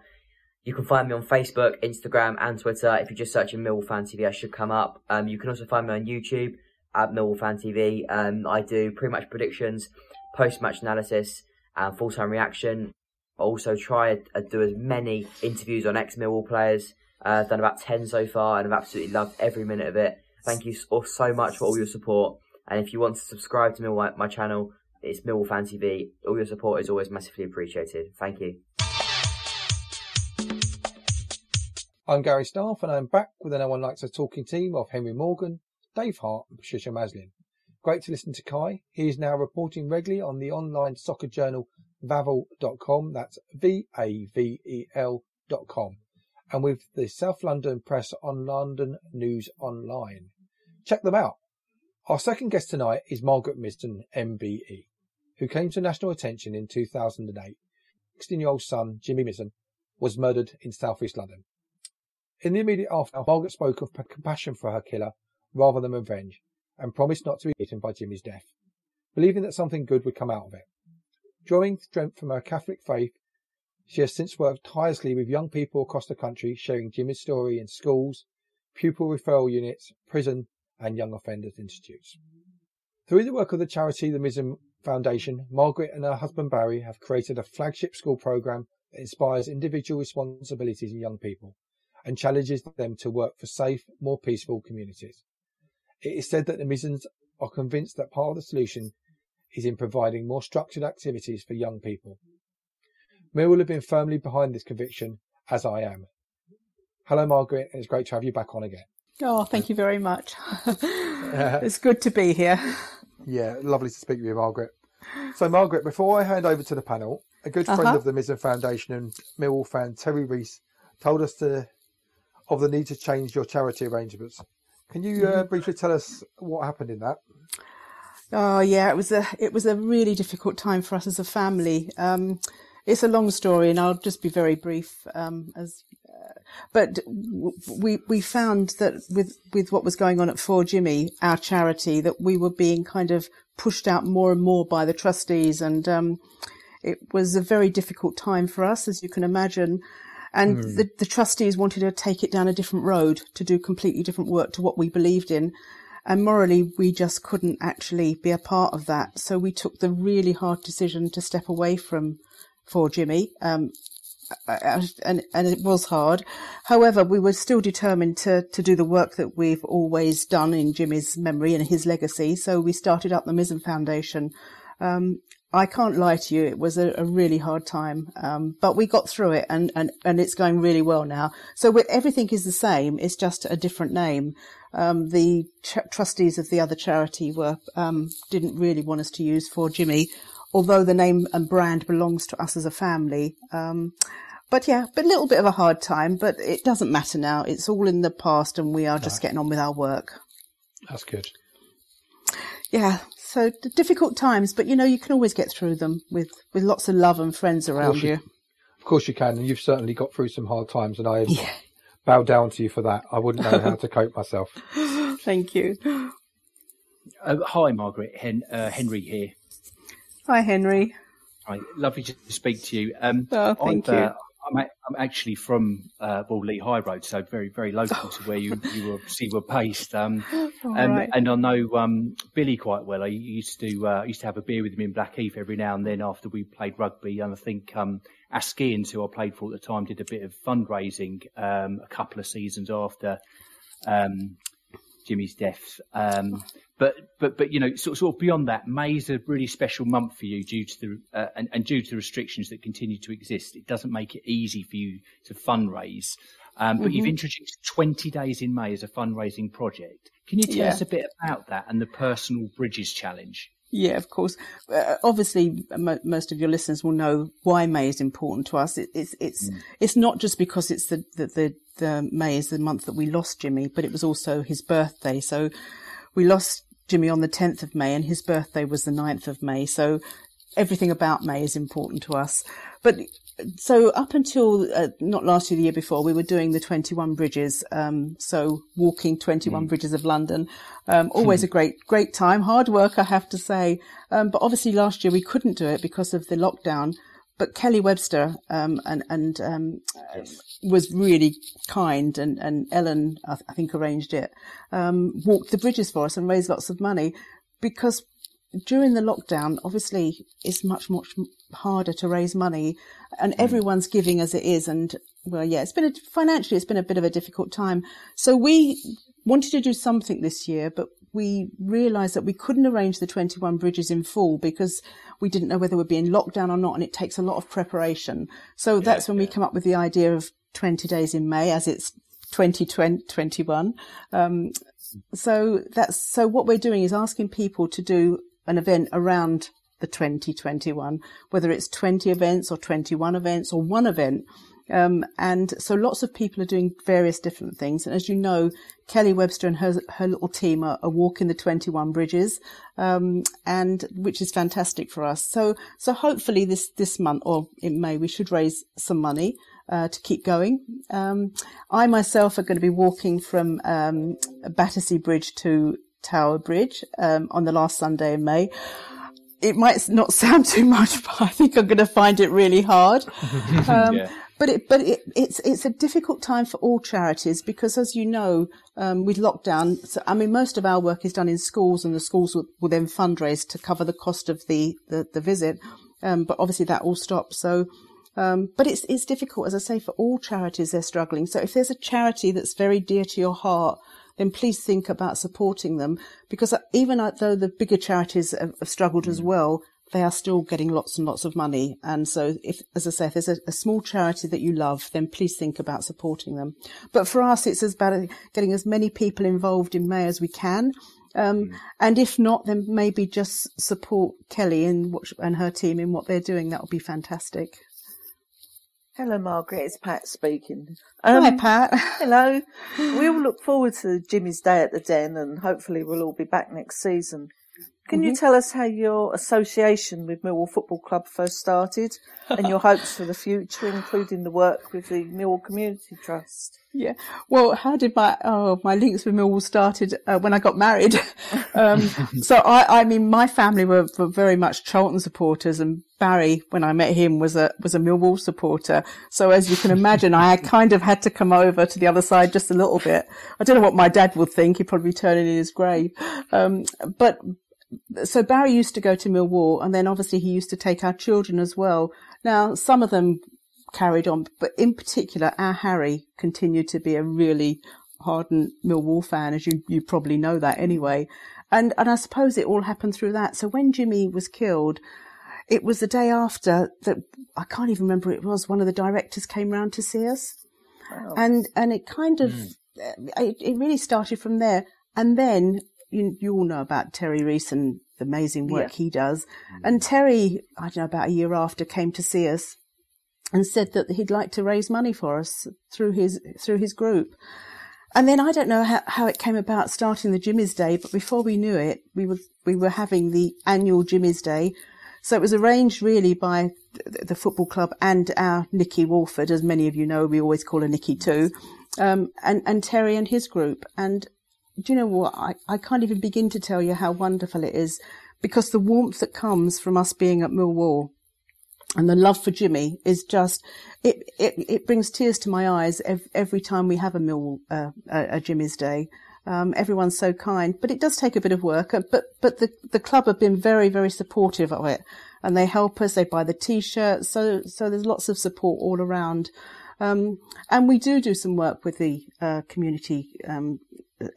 Speaker 11: You can find me on Facebook, Instagram, and Twitter. If you just search in Millwall Fan TV, I should come up. Um, you can also find me on YouTube at Millwall Fan TV. Um, I do pretty much predictions, post-match analysis, and full-time reaction. I also try to do as many interviews on ex-Millwall players. Uh, I've done about 10 so far, and I've absolutely loved every minute of it. Thank you so so much for all your support. And if you want to subscribe to Millwall, my channel, it's Millwall Fan TV. All your support is always massively appreciated. Thank you.
Speaker 4: I'm Gary Staff and I'm back with the No One Likes a Talking team of Henry Morgan, Dave Hart and Patricia Maslin. Great to listen to Kai. He is now reporting regularly on the online soccer journal vavel.com. That's V-A-V-E-L dot com. And with the South London Press on London News Online. Check them out. Our second guest tonight is Margaret Mizen, MBE, who came to national attention in 2008. 16-year-old son, Jimmy Mizen, was murdered in southeast London. In the immediate aftermath, Margaret spoke of compassion for her killer rather than revenge and promised not to be beaten by Jimmy's death, believing that something good would come out of it. Drawing strength from her Catholic faith, she has since worked tirelessly with young people across the country, sharing Jimmy's story in schools, pupil referral units, prison, and young offenders institutes. Through the work of the charity the Mizen Foundation, Margaret and her husband Barry have created a flagship school program that inspires individual responsibilities in young people and challenges them to work for safe, more peaceful communities. It is said that the Mizens are convinced that part of the solution is in providing more structured activities for young people. Millwall have been firmly behind this conviction, as I am. Hello, Margaret, and it's great to have you back on again.
Speaker 12: Oh, thank you very much. (laughs) (laughs) it's good to be here.
Speaker 4: Yeah, lovely to speak with you, Margaret. So, Margaret, before I hand over to the panel, a good friend
Speaker 12: Uh-huh.
Speaker 4: of the Mizen Foundation and Millwall fan Terry Reese told us to, of the need to change your charity arrangements. Can you
Speaker 12: Mm-hmm.
Speaker 4: uh, briefly tell us what happened in that?
Speaker 12: Oh yeah, it was a it was a really difficult time for us as a family. Um, it's a long story, and I'll just be very brief. Um, as but we we found that with with what was going on at For Jimmy, our charity, that we were being kind of pushed out more and more by the trustees, and um, it was a very difficult time for us, as you can imagine. And
Speaker 13: Hmm.
Speaker 12: the, the trustees wanted to take it down a different road to do completely different work to what we believed in. And morally, we just couldn't actually be a part of that. So we took the really hard decision to step away from for Jimmy. Um, and, and it was hard. However, we were still determined to, to do the work that we've always done in Jimmy's memory and his legacy. So we started up the Mizen Foundation. Um, I can't lie to you, it was a, a really hard time, um, but we got through it and, and, and it's going really well now. So everything is the same, it's just a different name. Um, the trustees of the other charity were, um, didn't really want us to use for Jimmy, although the name and brand belongs to us as a family. Um, but yeah, but a little bit of a hard time, but it doesn't matter now. It's all in the past and we are just getting on with our work.
Speaker 4: That's good.
Speaker 12: Yeah. So d- difficult times, but you know, you can always get through them with, with lots of love and friends around
Speaker 4: course you-
Speaker 12: you.
Speaker 4: Of course you can, and you've certainly got through some hard times, and I bow down to you for that. I wouldn't know how (laughs) to cope myself.
Speaker 12: Thank you.
Speaker 5: Uh, hi, Margaret. Hen- uh, Henry here.
Speaker 12: Hi, Henry.
Speaker 5: Hi, lovely to speak to you. Um,
Speaker 12: Oh, thank
Speaker 5: I've,
Speaker 12: you.
Speaker 5: Uh, I'm, a- I'm actually from uh, Wall High Road, so very, very local to where you, you obviously were based. Um, (laughs) um,
Speaker 12: right.
Speaker 5: And I know um, Billy quite well. I used to uh, used to have a beer with him in Blackheath every now and then after we played rugby. And I think um, Askeans, who I played for at the time, did a bit of fundraising um, a couple of seasons after um, Jimmy's death. Um, but but but you know, sort sort of beyond that, May is a really special month for you due to the uh, and, and due to the restrictions that continue to exist. It doesn't make it easy for you to fundraise. Um, but you've
Speaker 12: Mhm.
Speaker 5: introduced 20 days in May as a fundraising project. Can you tell
Speaker 12: Yeah.
Speaker 5: us a bit about that and the personal bridges challenge?
Speaker 12: Yeah, of course. Uh, obviously, mo- most of your listeners will know why May is important to us. It, it's it's it's not just because it's the, the the the May is the month that we lost Jimmy, but it was also his birthday. So we lost Jimmy on the 10th of May, and his birthday was the 9th of May. So everything about May is important to us. But so up until uh, not last year, the year before, we were doing the 21 bridges. Um, so walking 21 bridges of London. Um, always a great, great time. Hard work, I have to say. Um, but obviously last year we couldn't do it because of the lockdown. But Kelly Webster um, and and um, was really kind, and, and Ellen, I, th- I think, arranged it. Um, walked the bridges for us and raised lots of money because during the lockdown, obviously, it's much much harder to raise money, and everyone's giving as it is. And well, yeah, it's been a, financially, it's been a bit of a difficult time. So we wanted to do something this year, but we realised that we couldn't arrange the 21 bridges in full because we didn't know whether we'd be in lockdown or not, and it takes a lot of preparation. So that's when we come up with the idea of 20 days in May, as it's 2021. Um, so that's so what we're doing is asking people to do an event around the 2021, whether it's 20 events or 21 events or one event. Um, and so lots of people are doing various different things. And as you know, Kelly Webster and her, her little team are, are walking the 21 bridges, um, and which is fantastic for us. So, so hopefully this, this month or in May, we should raise some money. Uh, to keep going. Um, I myself are going to be walking from um, Battersea Bridge to Tower Bridge um, on the last Sunday in May. It might not (laughs) sound too much, but I think I'm going to find it really hard. (laughs) Um,
Speaker 5: Yeah.
Speaker 12: But it, but it, it's it's a difficult time for all charities because, as you know, um, with lockdown, so, I mean, most of our work is done in schools, and the schools will, will then fundraise to cover the cost of the the, the visit. Um, but obviously, that all stopped. So, um, but it's it's difficult, as I say, for all charities. They're struggling. So, if there's a charity that's very dear to your heart, then please think about supporting them because even though the bigger charities have, have struggled as well, they are still getting lots and lots of money. And so if, as I say, if there's a, a small charity that you love, then please think about supporting them. But for us, it's as about getting as many people involved in May as we can. Um, and if not, then maybe just support Kelly and what, and her team in what they're doing. That would be fantastic.
Speaker 6: Hello, Margaret. It's Pat speaking.
Speaker 12: Hi, Pat.
Speaker 6: Hello. (laughs) We all look forward to Jimmy's Day at the Den, and hopefully we'll all be back next season. Can you
Speaker 12: Mhm.
Speaker 6: tell us how your association with Millwall Football Club first started, (laughs) and your hopes for the future, including the work with the Millwall Community Trust?
Speaker 12: Yeah. Well, how did my oh my links with Millwall started uh, when I got married? (laughs) um, (laughs) so I, I mean, my family were, were very much Charlton supporters, and Barry, when I met him, was a was a Millwall supporter. So as you can imagine, I kind of had to come over to the other side just a little bit. I don't know what my dad would think; he'd probably be turning in his grave. Um, but so Barry used to go to Millwall, and then obviously he used to take our children as well. Now some of them carried on, but in particular, our Harry continued to be a really hardened Millwall fan, as you you probably know that anyway. And and I suppose it all happened through that. So when Jimmy was killed, it was the day after that. I can't even remember it was. One of the directors came round to see us, and and it kind of hmm. it, it really started from there. And then you you all know about Terry Reese and the amazing work
Speaker 6: Yeah.
Speaker 12: he does. And Terry, I don't know, about a year after, came to see us and said that he'd like to raise money for us through his through his group. And then I don't know how, how it came about starting the Jimmy's Day, but before we knew it, we were we were having the annual Jimmy's Day. So it was arranged really by th- the football club and our Nicky Walford, as many of you know, we always call her Nicky too, um, and and Terry and his group. And do you know what? I, I can't even begin to tell you how wonderful it is because the warmth that comes from us being at Millwall and the love for Jimmy is just it it, it brings tears to my eyes every, every time we have a Millwall uh, a, a Jimmy's Day. Um, everyone's so kind, but it does take a bit of work. uh, But but the the club have been very very supportive of it, and they help us. They buy the t-shirts, so so there's lots of support all around. Um, and we do do some work with the uh, community, um,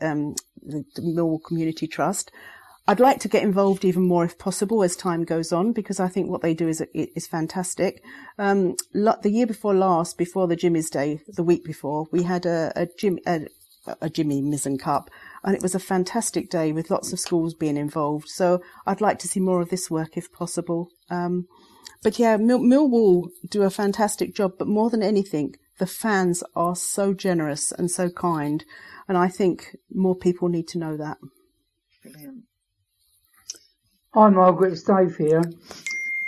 Speaker 12: um, the, the Millwall Community Trust. I'd like to get involved even more if possible as time goes on because I think what they do is is fantastic. Um, the year before last, before the Jimmy's Day, the week before, we had a, a Jim a, a Jimmy Mizen Cup, and it was a fantastic day with lots of schools being involved. So I'd like to see more of this work if possible. Um, but yeah, Mill- Millwall do a fantastic job. But more than anything, the fans are so generous and so kind, and I think more people need to know that.
Speaker 6: Brilliant.
Speaker 7: Hi, Margaret. It's Dave here.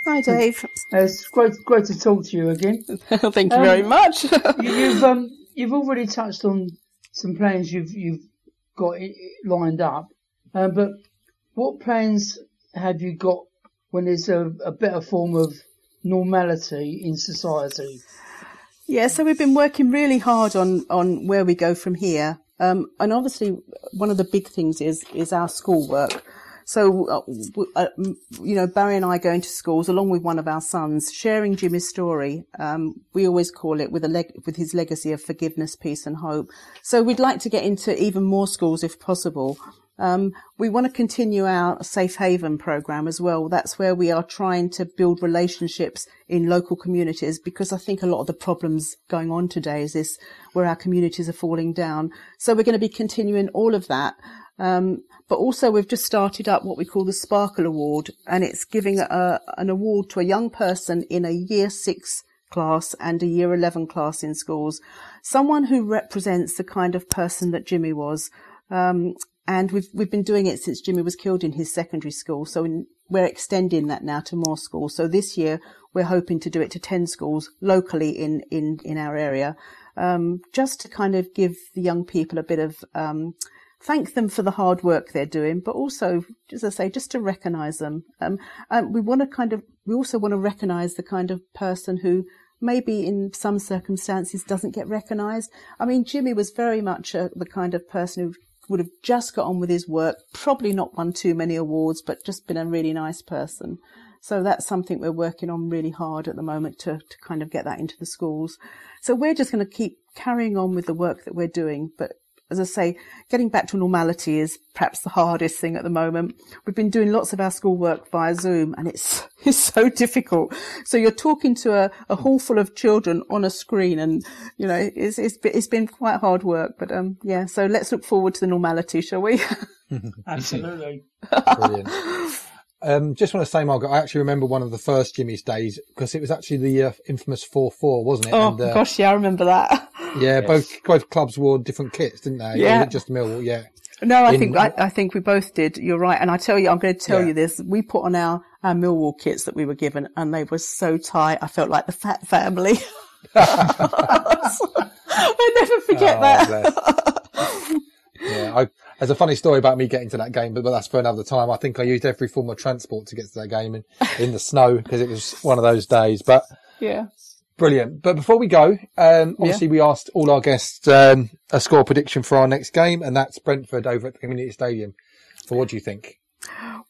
Speaker 12: Hi, Dave.
Speaker 7: Uh, It's great, great to talk to you again. (laughs)
Speaker 12: Thank you
Speaker 7: Um,
Speaker 12: very much. (laughs)
Speaker 7: you, you've um, you've already touched on some plans you've you've got lined up, um, but what plans have you got when there's a, a better form of normality in society?
Speaker 12: Yeah, so we've been working really hard on, on where we go from here. Um, and obviously one of the big things is, is our schoolwork. So, uh, w- uh, you know, Barry and I going to schools along with one of our sons, sharing Jimmy's story. Um, we always call it with a leg- with his legacy of forgiveness, peace, and hope. So we'd like to get into even more schools if possible. Um, we want to continue our safe haven program as well. That's where we are trying to build relationships in local communities because I think a lot of the problems going on today is this where our communities are falling down. So we're going to be continuing all of that. Um, but also we've just started up what we call the Sparkle Award and it's giving a, an award to a young person in a year six class and a year 11 class in schools. Someone who represents the kind of person that Jimmy was. Um, and we've we've been doing it since Jimmy was killed in his secondary school. So in, we're extending that now to more schools. So this year we're hoping to do it to ten schools locally in in in our area, um, just to kind of give the young people a bit of um, thank them for the hard work they're doing, but also, as I say, just to recognise them. Um, um, we want to kind of we also want to recognise the kind of person who maybe in some circumstances doesn't get recognised. I mean, Jimmy was very much a, the kind of person who would have just got on with his work, probably not won too many awards, but just been a really nice person. So that's something we're working on really hard at the moment to, to kind of get that into the schools. So we're just going to keep carrying on with the work that we're doing, but as I say, getting back to normality is perhaps the hardest thing at the moment. We've been doing lots of our schoolwork via Zoom and it's, (laughs) it's so difficult. So you're talking to a, a hall full of children on a screen and, you know, it's, it's, it's been quite hard work, but, um, yeah, so let's look forward to the normality, shall we? (laughs) (laughs)
Speaker 7: Absolutely.
Speaker 4: Brilliant. Um, just want to say, Margaret, I actually remember one of the first Jimmy's days because it was actually the uh, infamous 4-4, wasn't it?
Speaker 12: Oh,
Speaker 4: And, uh,
Speaker 12: gosh, yeah, I remember that.
Speaker 4: Yeah, both both clubs wore different kits, didn't they?
Speaker 12: Yeah.
Speaker 4: Just Millwall, yeah.
Speaker 12: No, I
Speaker 4: In-
Speaker 12: think I, I think we both did. You're right, and I tell you, I'm going to tell
Speaker 4: Yeah.
Speaker 12: you this. We put on our our Millwall kits that we were given, and they were so tight. I felt like the fat family. (laughs) I'll never forget
Speaker 4: Oh,
Speaker 12: that.
Speaker 4: Yeah, I, there's a funny story about me getting to that game, but, but that's for another time. I think I used every form of transport to get to that game in, in the snow because it was one of those days. But (laughs)
Speaker 12: yeah.
Speaker 4: Brilliant. But before we go, um, obviously we asked all our guests um, a score prediction for our next game, and that's Brentford over at the Community Stadium. So what do you think?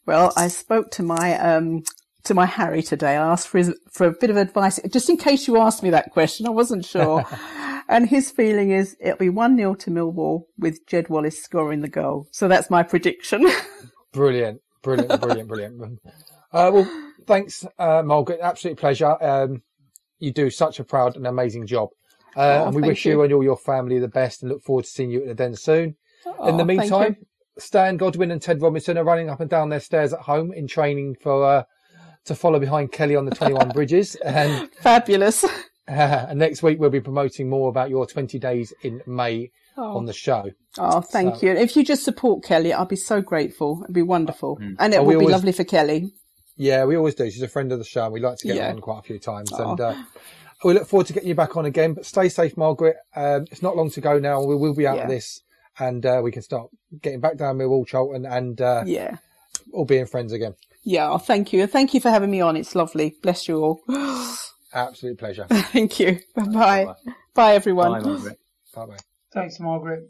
Speaker 12: Well, I spoke to my um to my Harry today. I asked for his, for a bit of advice, just in case you asked me that question. I wasn't sure. (laughs) and his feeling is it'll be one 0 to Millwall with Jed Wallace scoring the goal. So that's my prediction. (laughs)
Speaker 4: Brilliant, brilliant, brilliant, brilliant. Uh, well, thanks, uh, Margaret. Absolute pleasure. Um, you do such a proud and amazing job. Uh,
Speaker 12: Oh,
Speaker 4: and we wish you.
Speaker 12: you.
Speaker 4: and all your family the best and look forward to seeing you at the den soon. In the
Speaker 12: Oh,
Speaker 4: meantime. Stan Godwin and Ted Robinson are running up and down their stairs at home in training for uh, to follow behind Kelly on the 21 (laughs) bridges. And,
Speaker 12: Fabulous. (laughs)
Speaker 4: and next week we'll be promoting more about your 20 days in May
Speaker 12: Oh.
Speaker 4: on the show.
Speaker 12: Oh, thank
Speaker 4: So-
Speaker 12: you. If you just support Kelly, I'll be so grateful. It'd be wonderful. And it
Speaker 4: Oh, we
Speaker 12: would be
Speaker 4: always-
Speaker 12: lovely for Kelly.
Speaker 4: Yeah, we always do. She's a friend of the show. and We like to get her
Speaker 12: Yeah.
Speaker 4: on quite a few times.
Speaker 12: Oh.
Speaker 4: And uh, we look forward to getting you back on again. But stay safe, Margaret. Um, it's not long to go now. We will be out of this and uh, we can start getting back down Millwall, Charlton and uh,
Speaker 12: Yeah.
Speaker 4: all being friends again.
Speaker 12: Yeah. Oh, thank you. Thank you for having me on. It's lovely. Bless you all. (gasps)
Speaker 4: Absolute pleasure. (laughs)
Speaker 12: thank you. Bye-bye. Bye, everyone.
Speaker 4: Bye bye.
Speaker 7: Thanks, Margaret.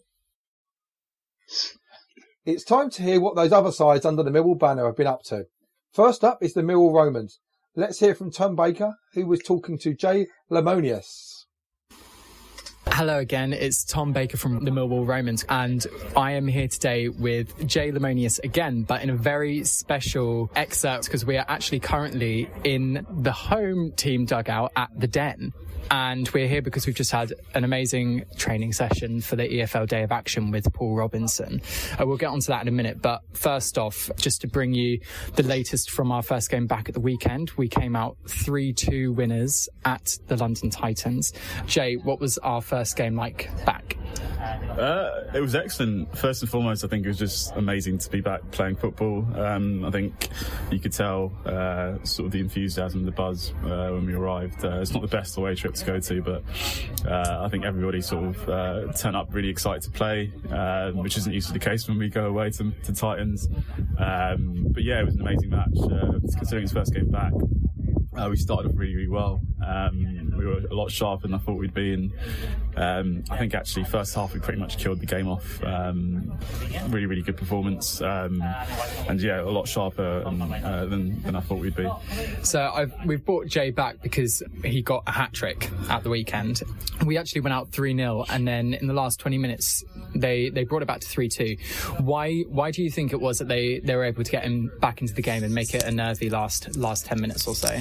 Speaker 4: It's time to hear what those other sides under the Millwall banner have been up to. First up is the Millwall Romans. Let's hear from Tom Baker, who was talking to Jay Lemonius.
Speaker 13: Hello again, it's Tom Baker from the Millwall Romans, and I am here today with Jay Lemonius again, but in a very special excerpt because we are actually currently in the home team dugout at the Den. And we're here because we've just had an amazing training session for the EFL Day of Action with Paul Robinson. Uh, we'll get onto that in a minute, but first off, just to bring you the latest from our first game back at the weekend, we came out 3-2 winners at the London Titans. Jay, what was our first game like back?
Speaker 14: Uh, it was excellent. First and foremost, I think it was just amazing to be back playing football. Um, I think you could tell uh, sort of the enthusiasm, the buzz uh, when we arrived. Uh, it's not the best away trip to go to, but uh, I think everybody sort of uh, turned up really excited to play, uh, which isn't usually the case when we go away to, to Titans. Um, but yeah, it was an amazing match. Considering it's first game back, uh, we started off really, really well. Um, we were a lot sharper than I thought we'd be, and um, I think actually first half we pretty much killed the game off. Um, really, really good performance, um, and yeah, a lot sharper um, uh, than, than I thought we'd be.
Speaker 13: So I've, we've brought Jay back because he got a hat trick at the weekend. We actually went out three 0 and then in the last twenty minutes they they brought it back to three two. Why why do you think it was that they they were able to get him back into the game and make it a nervy last last ten minutes or so?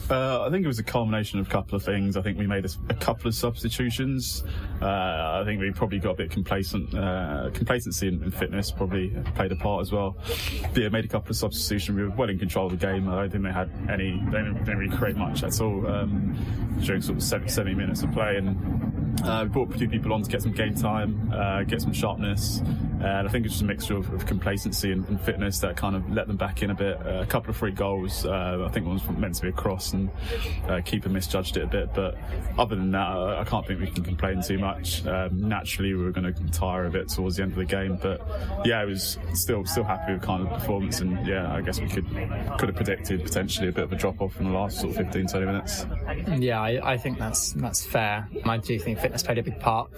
Speaker 14: Uh, I think it was a culmination of a couple of things. I think we made a, a couple of substitutions. Uh, I think we probably got a bit complacent. Uh, complacency and, and, fitness probably played a part as well. But yeah, made a couple of substitutions. We were well in control of the game. I don't think they had any. They didn't, didn't really create much at all um, during sort of 70, 70 minutes of play. And uh, we brought two people on to get some game time, uh, get some sharpness. And I think it's just a mixture of, of complacency and, and, fitness that kind of let them back in a bit. Uh, a couple of free goals. Uh, I think one was meant to be a cross, and uh, keeper misjudged it a bit. But other than that, I can't think we can complain too much. Um, naturally, we were going to tire a bit towards the end of the game, but yeah, I was still still happy with kind of performance. And yeah, I guess we could could have predicted potentially a bit of a drop off in the last sort of 15, 20 minutes.
Speaker 13: Yeah, I, I think that's that's fair. I do think fitness played a big part.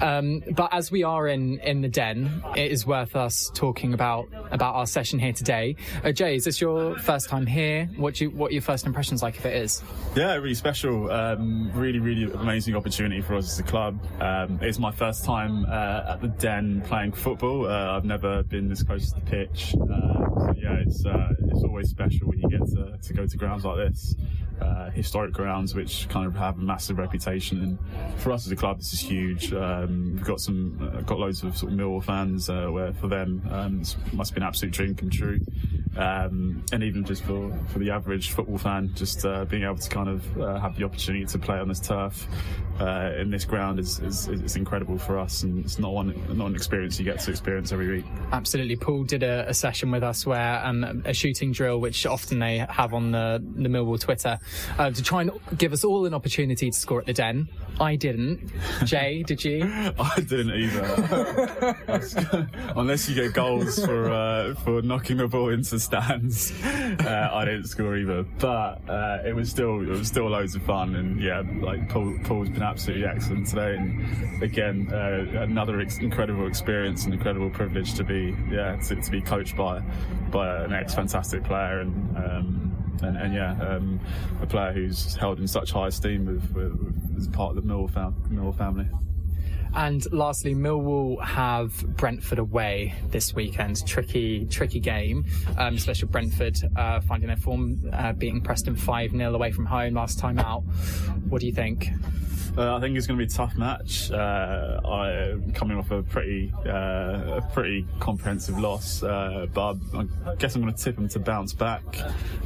Speaker 13: Um, but as we are in in the den, it is worth us talking about about our session here today. Uh, Jay, is this your first time here? What you, what are your first impressions like if it is?
Speaker 14: Yeah, really special. Um, really, really amazing opportunity for us as a club. Um, it's my first time uh, at the Den playing football. Uh, I've never been this close to the pitch. Uh, so yeah, it's uh, it's always special when you get to, to go to grounds like this uh, historic grounds which kind of have a massive reputation. And for us as a club, this is huge. Um, we've got some, uh, got loads of sort of Millwall fans uh, where for them um, it must be an absolute dream come true. Um, and even just for, for the average football fan, just uh, being able to kind of uh, have the opportunity to play on this turf uh, in this ground is, is, is incredible for us, and it's not one not an experience you get to experience every week.
Speaker 13: Absolutely, Paul did a, a session with us where um, a shooting drill, which often they have on the the Millwall Twitter, uh, to try and give us all an opportunity to score at the Den. I didn't. (laughs) Jay, did you?
Speaker 14: I didn't either. Unless you get goals for uh, for knocking the ball into stands, uh, I didn't score either. But uh, it was still it was still loads of fun, and yeah, like Paul, Paul's been absolutely excellent today. And again, uh, another ex- incredible experience and incredible privilege to be yeah to, to be coached by by an ex fantastic player and. Um, and, and yeah, um, a player who's held in such high esteem with, with, as part of the Millwall, fam- Millwall family.
Speaker 13: And lastly, Millwall have Brentford away this weekend. Tricky, tricky game, um, especially Brentford uh, finding their form, uh, beating Preston 5 0 away from home last time out. What do you think?
Speaker 14: Uh, I think it's going to be a tough match. Uh, I'm coming off a pretty, uh, a pretty comprehensive loss, uh, but I guess I'm going to tip them to bounce back.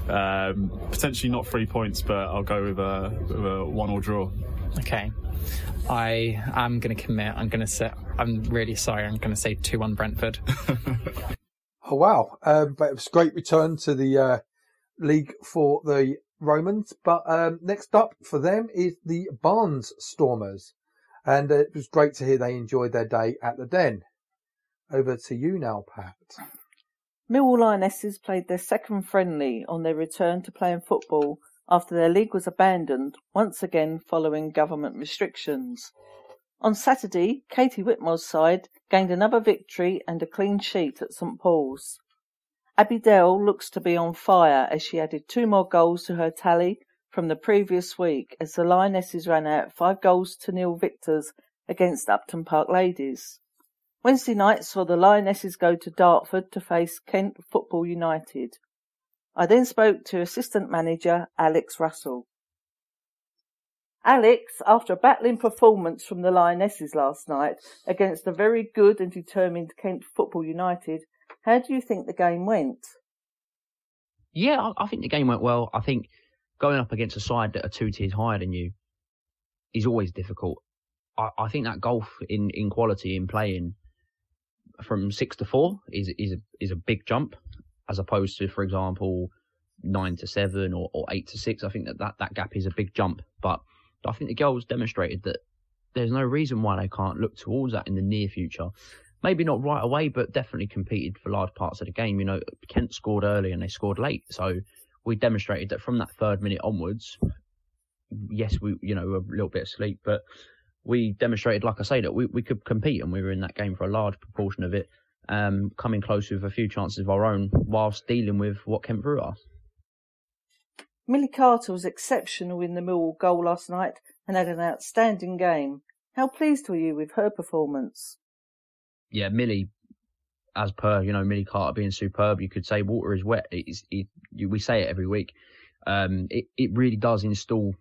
Speaker 14: Um, potentially not three points, but I'll go with a, with a one or draw.
Speaker 13: Okay. I am going to commit. I'm going to say, I'm really sorry. I'm going to say 2 1 Brentford. (laughs)
Speaker 4: oh, wow. Um, but it was a great return to the uh, league for the Romans. But um, next up for them is the Barnes Stormers. And uh, it was great to hear they enjoyed their day at the Den. Over to you now, Pat.
Speaker 6: Millwall Lionesses played their second friendly on their return to playing football after their league was abandoned, once again following government restrictions. On Saturday, Katie Whitmore's side gained another victory and a clean sheet at St Paul's. Abby Dell looks to be on fire as she added two more goals to her tally from the previous week as the Lionesses ran out five goals to nil victors against Upton Park Ladies. Wednesday night saw the Lionesses go to Dartford to face Kent Football United. I then spoke to assistant manager Alex Russell. Alex, after a battling performance from the Lionesses last night against a very good and determined Kent Football United, how do you think the game went?
Speaker 15: Yeah, I think the game went well. I think going up against a side that are two tiers higher than you is always difficult. I, I think that golf in, in quality in playing from six to four is is a, is a big jump as opposed to, for example, nine to seven or, or eight to six. I think that, that that gap is a big jump, but I think the girls demonstrated that there's no reason why they can't look towards that in the near future. Maybe not right away, but definitely competed for large parts of the game. You know, Kent scored early and they scored late, so we demonstrated that from that third minute onwards, yes, we you know a little bit asleep, but we demonstrated, like I say, that we, we could compete and we were in that game for a large proportion of it, um, coming close with a few chances of our own whilst dealing with what came through us.
Speaker 6: Millie Carter was exceptional in the Millwall goal last night and had an outstanding game. How pleased were you with her performance?
Speaker 15: Yeah, Millie, as per you know, Millie Carter being superb. You could say water is wet. It's, it, we say it every week. Um, it it really does install.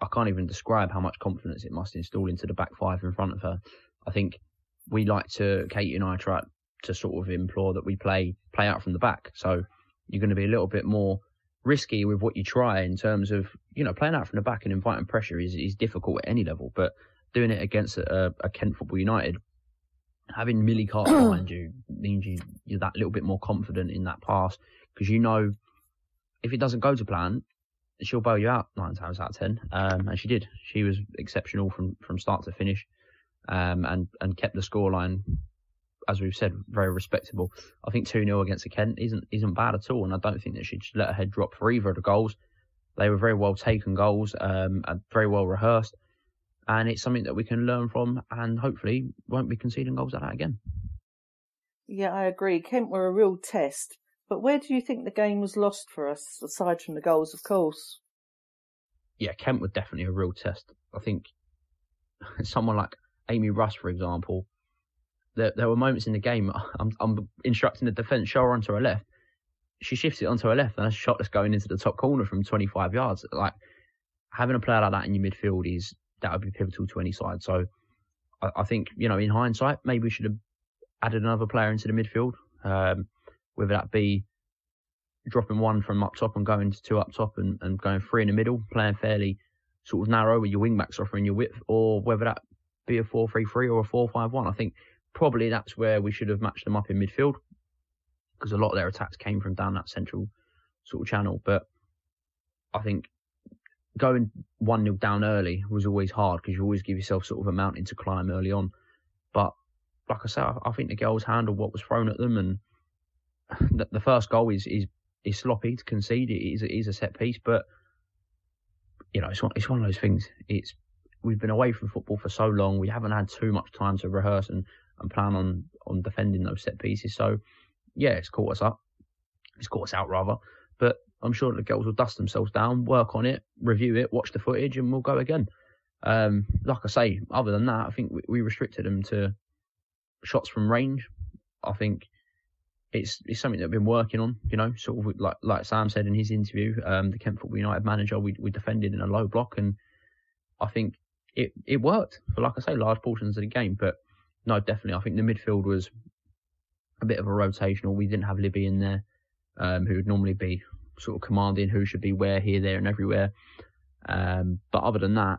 Speaker 15: I can't even describe how much confidence it must install into the back five in front of her. I think we like to, Katie and I try to sort of implore that we play play out from the back. So you're going to be a little bit more risky with what you try in terms of you know playing out from the back and inviting pressure is is difficult at any level, but doing it against a, a Kent Football United, having Millie Carter (clears throat) behind you means you you're that little bit more confident in that pass because you know if it doesn't go to plan, she'll bail you out nine times out of ten, um, and she did. She was exceptional from from start to finish, um, and and kept the scoreline as we've said, very respectable. I think 2 0 against the Kent isn't isn't bad at all, and I don't think that she should let her head drop for either of the goals. They were very well taken goals, um, and very well rehearsed, and it's something that we can learn from, and hopefully won't be conceding goals like that again.
Speaker 6: Yeah, I agree. Kent were a real test, but where do you think the game was lost for us, aside from the goals, of course?
Speaker 15: Yeah, Kent were definitely a real test. I think (laughs) someone like Amy Russ, for example, there, there were moments in the game. (laughs) I'm, I'm instructing the defence, show her onto her left. She shifts it onto her left, and a shot that's going into the top corner from 25 yards. Like having a player like that in your midfield is that would be pivotal to any side. So I, I think you know, in hindsight, maybe we should have added another player into the midfield. Um, whether that be dropping one from up top and going to two up top and, and going three in the middle, playing fairly sort of narrow with your wing backs offering your width, or whether that be a 4 3 3 or a 4 5 1. I think probably that's where we should have matched them up in midfield because a lot of their attacks came from down that central sort of channel. But I think going 1 0 down early was always hard because you always give yourself sort of a mountain to climb early on. But like I said, I, think the girls handled what was thrown at them, and (sighs) the, the first goal is, is is sloppy to concede. It is, it is a set piece, but you know, it's one, it's one of those things. It's we've been away from football for so long. We haven't had too much time to rehearse and and plan on on defending those set pieces. So yeah, it's caught us up. It's caught us out rather. But I'm sure the girls will dust themselves down, work on it, review it, watch the footage, and we'll go again. Um, like I say, other than that, I think we, we restricted them to shots from range. I think it's it's something that we've been working on. You know, sort of like like Sam said in his interview, um, the Kent Football United manager, we we defended in a low block, and I think it it worked for like I say, large portions of the game. But no, definitely. I think the midfield was a bit of a rotational. We didn't have Libby in there, um, who would normally be sort of commanding who should be where, here, there, and everywhere. Um, but other than that,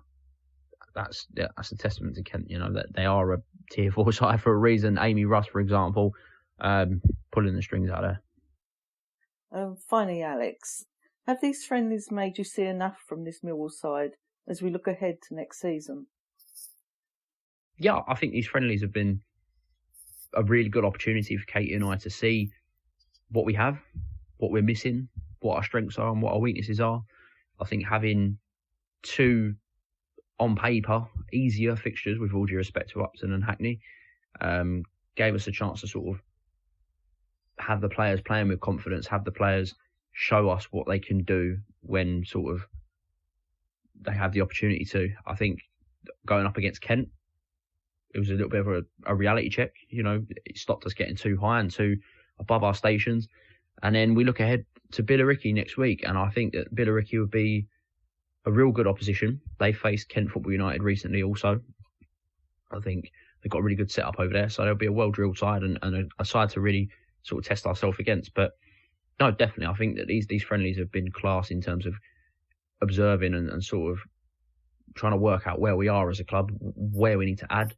Speaker 15: that's yeah, that's a testament to Kent. You know that they are a tier four (laughs) side for a reason. Amy Russ, for example, um, pulling the strings out there.
Speaker 6: Um, finally, Alex, have these friendlies made you see enough from this Millwall side as we look ahead to next season?
Speaker 15: yeah, I think these friendlies have been a really good opportunity for Katie and I to see what we have, what we're missing, what our strengths are, and what our weaknesses are. I think having two on paper easier fixtures, with all due respect to Upton and Hackney, um, gave us a chance to sort of have the players playing with confidence, have the players show us what they can do when sort of they have the opportunity to. I think going up against Kent, it was a little bit of a, a reality check. You know, it stopped us getting too high and too above our stations. And then we look ahead to Billericay next week, and I think that Billericay would be a real good opposition. They faced Kent Football United recently, also. I think they've got a really good setup over there, so they'll be a well drilled side and, and a, a, side to really sort of test ourselves against. But no, definitely, I think that these these friendlies have been class in terms of observing and, and sort of trying to work out where we are as a club, where we need to add,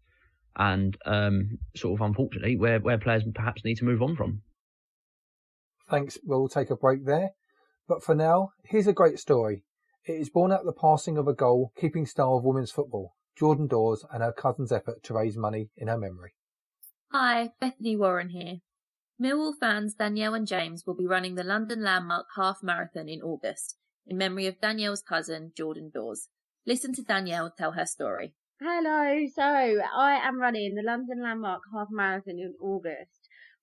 Speaker 15: and um, sort of unfortunately where, where players perhaps need to move on from.
Speaker 4: Thanks. We'll take a break there. But for now, here's a great story. It is born out of the passing of a goal keeping star of women's football, Jordan Dawes, and her cousin's effort to raise money in her memory.
Speaker 3: Hi, Bethany Warren here. Millwall fans Danielle and James will be running the London Landmark Half Marathon in August in memory of Danielle's cousin, Jordan Dawes, Listen to Danielle tell her story.
Speaker 16: Hello, so I am running the London Landmark Half Marathon in August.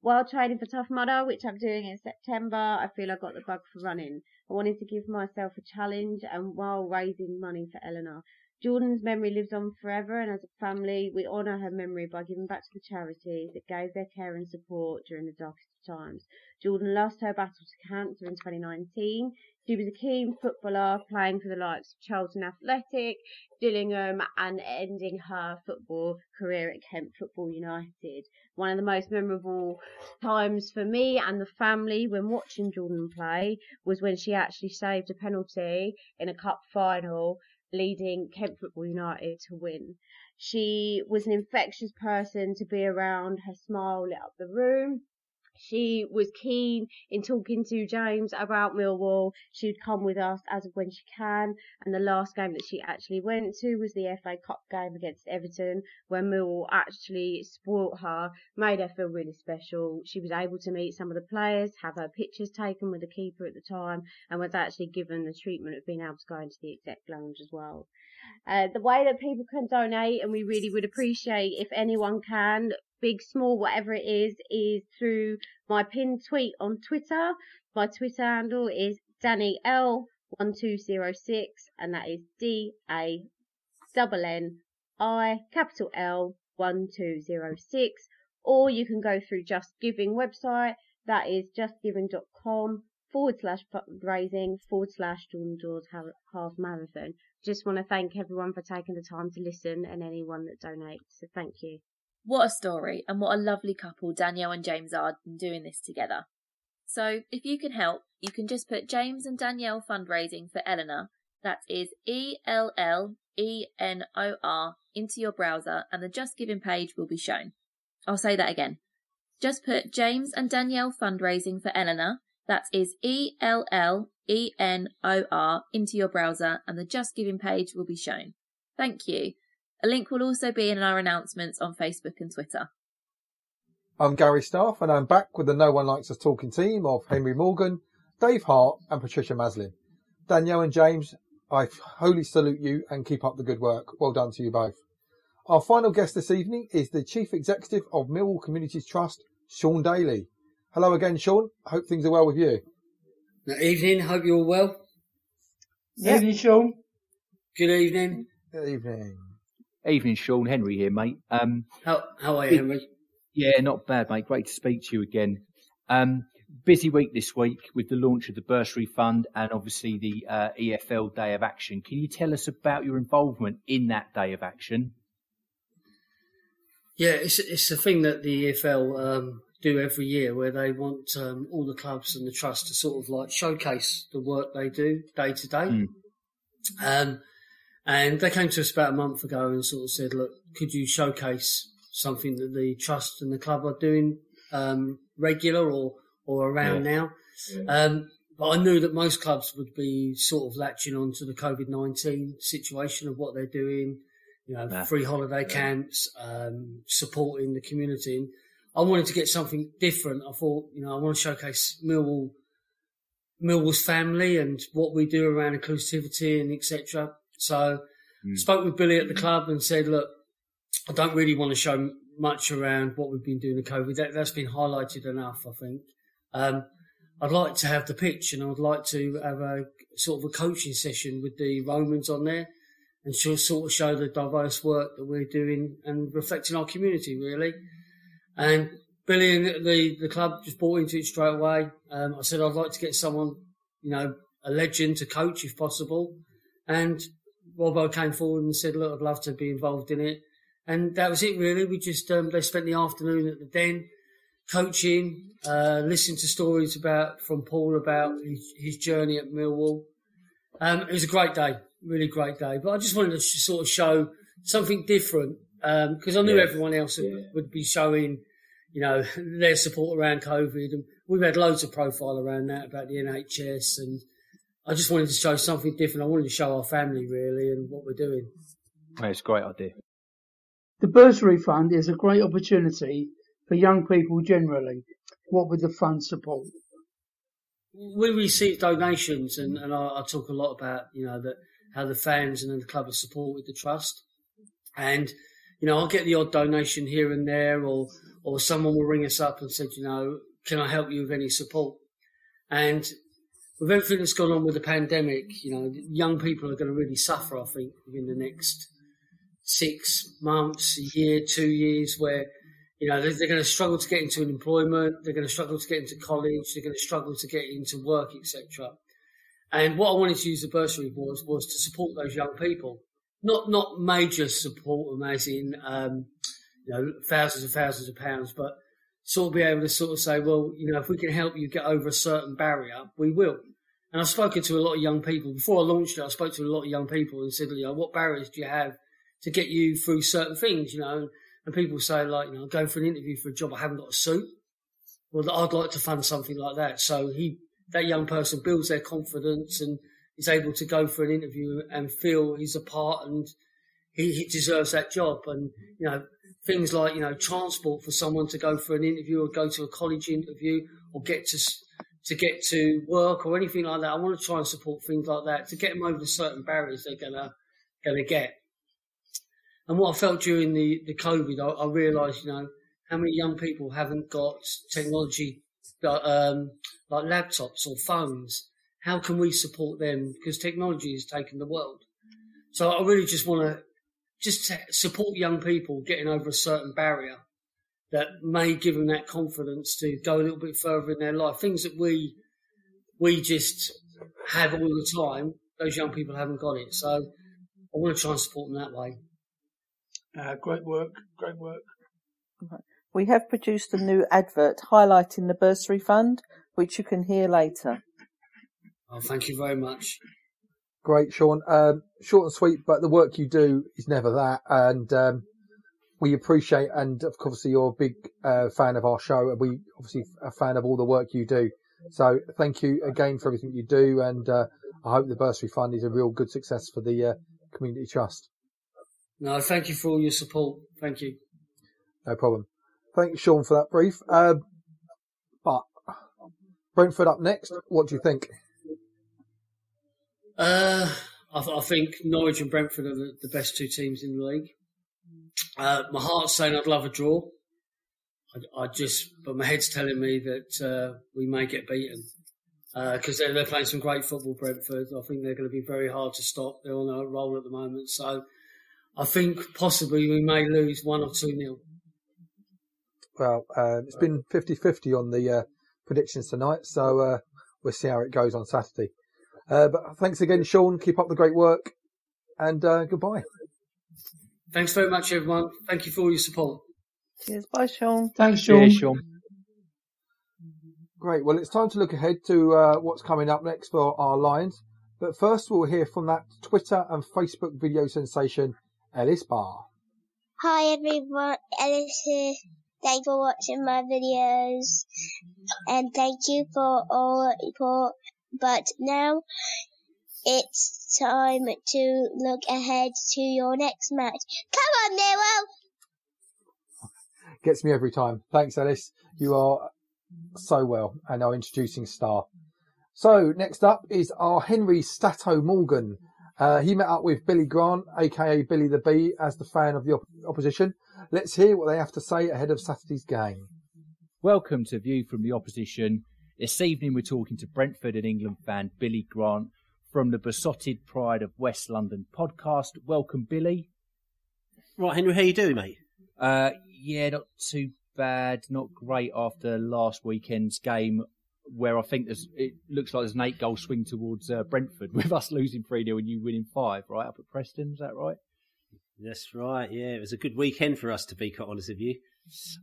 Speaker 16: While training for Tough Mudder, which I'm doing in September, I feel I got the bug for running. I wanted to give myself a challenge and while raising money for Ellenor. Jordan's memory lives on forever and as a family we honour her memory by giving back to the charities that gave their care and support during the darkest of times. Jordan lost her battle to cancer in 2019. She was a keen footballer playing for the likes of Charlton Athletic, Gillingham, and ending her football career at Kent Football United. One of the most memorable times for me and the family when watching Jordan play was when she actually saved a penalty in a cup final leading Kent Football United to win. She was an infectious person to be around. Her smile lit up the room. She was keen in talking to James about Millwall. She would come with us as of when she can. And the last game that she actually went to was the FA Cup game against Everton, where Millwall actually spoilt her, made her feel really special. She was able to meet some of the players, have her pictures taken with the keeper at the time, and was actually given the treatment of being able to go into the exec lounge as well. Uh, the way that people can donate, and we really would appreciate if anyone can, big, small, whatever it is, is through my pinned tweet on Twitter. My Twitter handle is Danny L one two zero six, and that is D A double N I capital L one two zero six. Or you can go through Just Giving website. That is justgiving.com forward slash fundraising forward slash Jordan George half marathon. Just want to thank everyone for taking the time to listen and anyone that donates. So thank you.
Speaker 3: What a story, and what a lovely couple Danielle and James are doing this together. So, if you can help, you can just put James and Danielle fundraising for Ellenor, that is E L L E N O R, into your browser, and the Just Giving page will be shown. I'll say that again. Just put James and Danielle fundraising for Ellenor, that is E L L E N O R, into your browser, and the Just Giving page will be shown. Thank you. A link will also be in our announcements on Facebook and Twitter.
Speaker 4: I'm Gary Staff and I'm back with the No One Likes Us Talking team of Henry Morgan, Dave Hart and Patricia Maslin. Danielle and James, I wholly salute you and keep up the good work. Well done to you both. Our final guest this evening is the Chief Executive of Millwall Communities Trust, Sean Daly. Hello again, Sean. Hope things are well with you.
Speaker 17: Good evening. Hope you're all well.
Speaker 7: Yeah. Evening, Sean.
Speaker 17: Good evening.
Speaker 4: Good evening.
Speaker 5: Evening, Sean. Henry here, mate. Um,
Speaker 17: how how are you, Henry?
Speaker 5: Yeah, not bad, mate. Great to speak to you again. Um, busy week this week with the launch of the bursary fund and obviously the uh, EFL Day of Action. Can you tell us about your involvement in that Day of Action?
Speaker 17: Yeah, it's it's a thing that the EFL um, do every year where they want um, all the clubs and the trust to sort of like showcase the work they do day to day. And they came to us about a month ago and sort of said, look, could you showcase something that the trust and the club are doing um, regular or, or around
Speaker 5: Yeah.
Speaker 17: now? Um, but I knew that most clubs would be sort of latching on to the COVID 19 situation of what they're doing, you know,
Speaker 5: Yeah.
Speaker 17: free holiday camps, um, supporting the community. And I wanted to get something different. I thought, you know, I want to showcase Millwall, Millwall's family and what we do around inclusivity and etc. So spoke with Billy at the club and said, look, I don't really want to show much around what we've been doing in COVID. That, that's been highlighted enough, I think. Um, I'd like to have the pitch and I'd like to have a sort of a coaching session with the Romans on there and sort sort of show the diverse work that we're doing and reflecting our community really. And Billy and the, the club just bought into it straight away. Um, I said I'd like to get someone, you know, a legend to coach if possible. And Robbo came forward and said, look, I'd love to be involved in it. And that was it really. We just, um, they spent the afternoon at the den coaching, uh, listening to stories about, from Paul about his, his journey at Millwall. Um, it was a great day, really great day. But I just wanted to sh- sort of show something different because I knew
Speaker 5: Yeah.
Speaker 17: everyone else would- would be showing, you know, (laughs) their support around COVID. And we've had loads of profile around that about the NHS. And I just wanted to show something different. I wanted to show our family really and what we're doing.
Speaker 5: Yeah, it's a great idea.
Speaker 7: The bursary fund is a great opportunity for young people generally. What would the fund support?
Speaker 17: we receive donations, and, and I, I talk a lot about you know that how the fans and the club have supported the trust. And, you know, I'll get the odd donation here and there or, or someone will ring us up and said, you know, can I help you with any support? And with everything that's gone on with the pandemic, you know, young people are going to really suffer, I think, in the next six months, a year, two years, where, you know, they're, they're going to struggle to get into employment, they're going to struggle to get into college, they're going to struggle to get into work, etc. And what I wanted to use the bursary was was to support those young people, not not major support them as in um, you know thousands and thousands of pounds, but sort of be able to sort of say, well, you know, if we can help you get over a certain barrier, we will. And I've spoken to a lot of young people before I launched it. I spoke to a lot of young people and said, you know, what barriers do you have to get you through certain things, you know? And people say, like, you know, going for an interview for a job, I haven't got a suit. Well, I'd like to fund something like that. So he that young person builds their confidence and is able to go for an interview and feel he's a part and he, he deserves that job. And, you know, things like, you know, transport for someone to go for an interview or go to a college interview or get to, to get to work or anything like that. I want to try and support things like that to get them over the certain barriers they're gonna, gonna get. And what I felt during the, the COVID, I, I realised, you know, how many young people haven't got technology um, like laptops or phones. How can we support them? Because technology has taken the world. So I really just want to just to support young people getting over a certain barrier that may give them that confidence to go a little bit further in their life. Things that we we just have all the time. Those young people haven't got it. So I want to try and support them that way.
Speaker 7: Uh, great work, great work.
Speaker 6: We have produced a new advert highlighting the bursary fund, which you can hear later.
Speaker 17: Oh, thank you very much.
Speaker 4: Great, Sean. Um, short and sweet, but the work you do is never that. And um, we appreciate, and of course, you're a big uh, fan of our show, and we obviously a fan of all the work you do. So thank you again for everything you do, and uh, I hope the bursary fund is a real good success for the uh, community trust.
Speaker 17: No, thank you for all your support. Thank you.
Speaker 4: No problem. Thanks, Sean, for that brief. Uh, but Brentford up next. What do you think?
Speaker 17: Uh, I, I, think Norwich and Brentford are the, the, best two teams in the league. Uh, my heart's saying I'd love a draw. I, I just, but my head's telling me that uh, we may get beaten because uh, they're, they're, playing some great football. Brentford. I think they're going to be very hard to stop. They're on a roll at the moment, so I think possibly we may lose one or two nil.
Speaker 4: Well, uh, it's been 50-50 on the uh, predictions tonight, so we'll see how it goes on Saturday. Uh, but thanks again, Sean. Keep up the great work, and uh, goodbye.
Speaker 17: Thanks very much, everyone. Thank you for all your support.
Speaker 6: Cheers. Bye, Sean.
Speaker 7: Thanks, Sean.
Speaker 5: Cheers, Sean.
Speaker 4: Great. Well, it's time to look ahead to uh, what's coming up next for our Lions. But first, we'll hear from that Twitter and Facebook video sensation, Ellis Barr.
Speaker 18: Hi, everyone. Ellis here. Thanks for watching my videos and thank you for all your support. But now it's time to look ahead to your next match. Come on, Nero!
Speaker 4: Gets me every time. Thanks, Alice. You are so well and our introducing star. So next up is our Henry Stato Morgan. Uh, he met up with Billy Grant, aka Billy the Bee, as the fan of the op- opposition. Let's hear what they have to say ahead of Saturday's game.
Speaker 5: Welcome to View from the Opposition. This evening we're talking to Brentford and England fan Billy Grant from the Beesotted Pride of West London podcast. Welcome, Billy.
Speaker 19: Right, Henry, how you doing, mate?
Speaker 5: Uh, yeah, not too bad. Not great after last weekend's game, where I think there's, it looks like there's an eight goal swing towards uh, Brentford (laughs) with us losing 3 0 and you winning five, right? Up at Preston, is that right?
Speaker 19: That's right. Yeah, it was a good weekend for us, to be quite honest with you.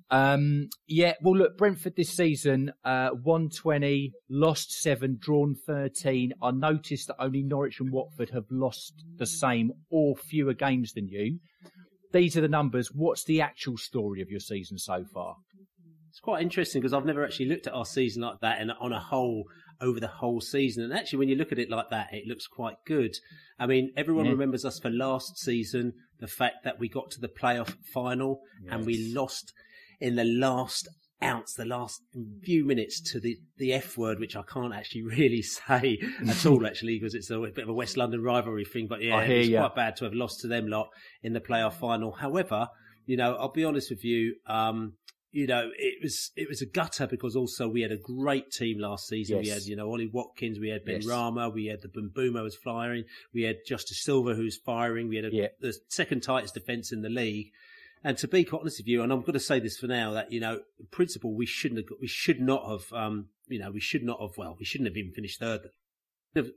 Speaker 5: Um, yeah, well, look, Brentford this season, uh, 120, lost seven, drawn 13. I noticed that only Norwich and Watford have lost the same or fewer games than you. These are the numbers. What's the actual story of your season so far?
Speaker 19: It's quite interesting because I've never actually looked at our season like that and on a whole over the whole season. And actually, when you look at it like that, it looks quite good. I mean, everyone yeah. remembers us for last season, the fact that we got to the playoff final yes. and we lost in the last ounce the last few minutes to the, the F word, which I can't actually (laughs) really say at all, (laughs) actually, because it's a bit of a West London rivalry thing. But yeah, it's quite bad to have lost to them lot in the playoff final. However, you know, I'll be honest with you. Um, you know, it was it was a gutter because also we had a great team last season. We had, you know, Ollie Watkins, we had Ben
Speaker 5: Yes.
Speaker 19: Rama, we had the Bumbumo was firing, we had Josh Dasilva who's firing, we had a, the second tightest defence in the league. And to be quite honest with you, and I'm going to say this for now, that you know, in principle, we shouldn't have, got- we should not have, um, you know, we should not have. Well, we shouldn't have even finished third.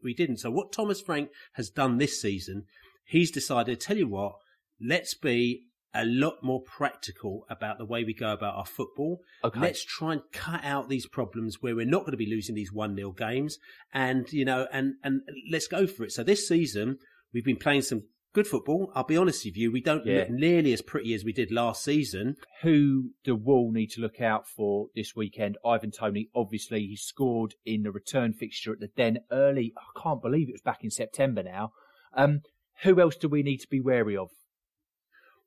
Speaker 19: We didn't. So what Thomas Frank has done this season, he's decided. Tell you what, let's be a lot more practical about the way we go about our football.
Speaker 5: Okay.
Speaker 19: Let's try and cut out these problems where we're not going to be losing these one 0 games, and you know, and and let's go for it. So this season we've been playing some good football. I'll be honest with you, we don't
Speaker 5: Yeah.
Speaker 19: look nearly as pretty as we did last season.
Speaker 5: Who do Wall need to look out for this weekend? Ivan Toney, obviously, he scored in the return fixture at the Den early. I can't believe it was back in September now. Um, who else do we need to be wary of?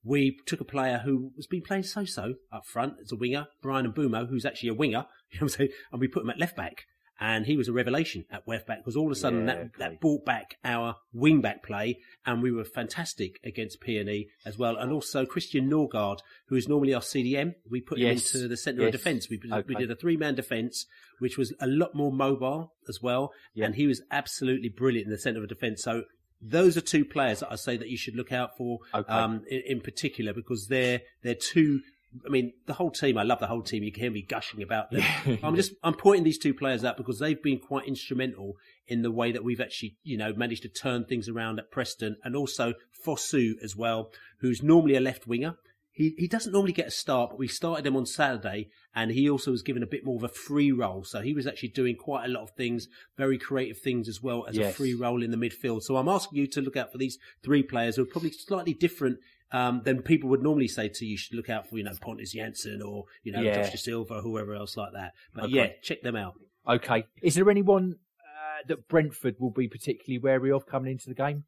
Speaker 19: We took a player who has been playing so-so up front as a winger, Bryan Mbeumo, who's actually a winger, (laughs) you know what I'm saying? and we put him at left back. And he was a revelation at left back because all of a sudden
Speaker 5: Yeah,
Speaker 19: that, that brought back our wing back play and we were fantastic against PNE as well. And also Christian Norgaard, who is normally our CDM. We put
Speaker 5: Yes,
Speaker 19: him into the centre
Speaker 5: yes.
Speaker 19: of defence. We, we did a three-man defence, which was a lot more mobile as well. And he was absolutely brilliant in the centre of defence. So those are two players that I say that you should look out for um, in, in particular because they're they're two. I mean, the whole team. I love the whole team. You can hear me gushing about them. I'm just I'm pointing these two players out because they've been quite instrumental in the way that we've actually you know managed to turn things around at Preston and also Fosu as well, who's normally a left winger. He he doesn't normally get a start, but we started him on Saturday, and he also was given a bit more of a free role. So he was actually doing quite a lot of things, very creative things as well as a free role in the midfield. So I'm asking you to look out for these three players who are probably slightly different um, than people would normally say to you. You should look out for, you know, Pontus Jansson or you know
Speaker 5: Yeah.
Speaker 19: Josh Dasilva, or whoever else like that. But
Speaker 5: Okay.
Speaker 19: yeah, check them out.
Speaker 5: Okay. Is there anyone uh, that Brentford will be particularly wary of coming into the game?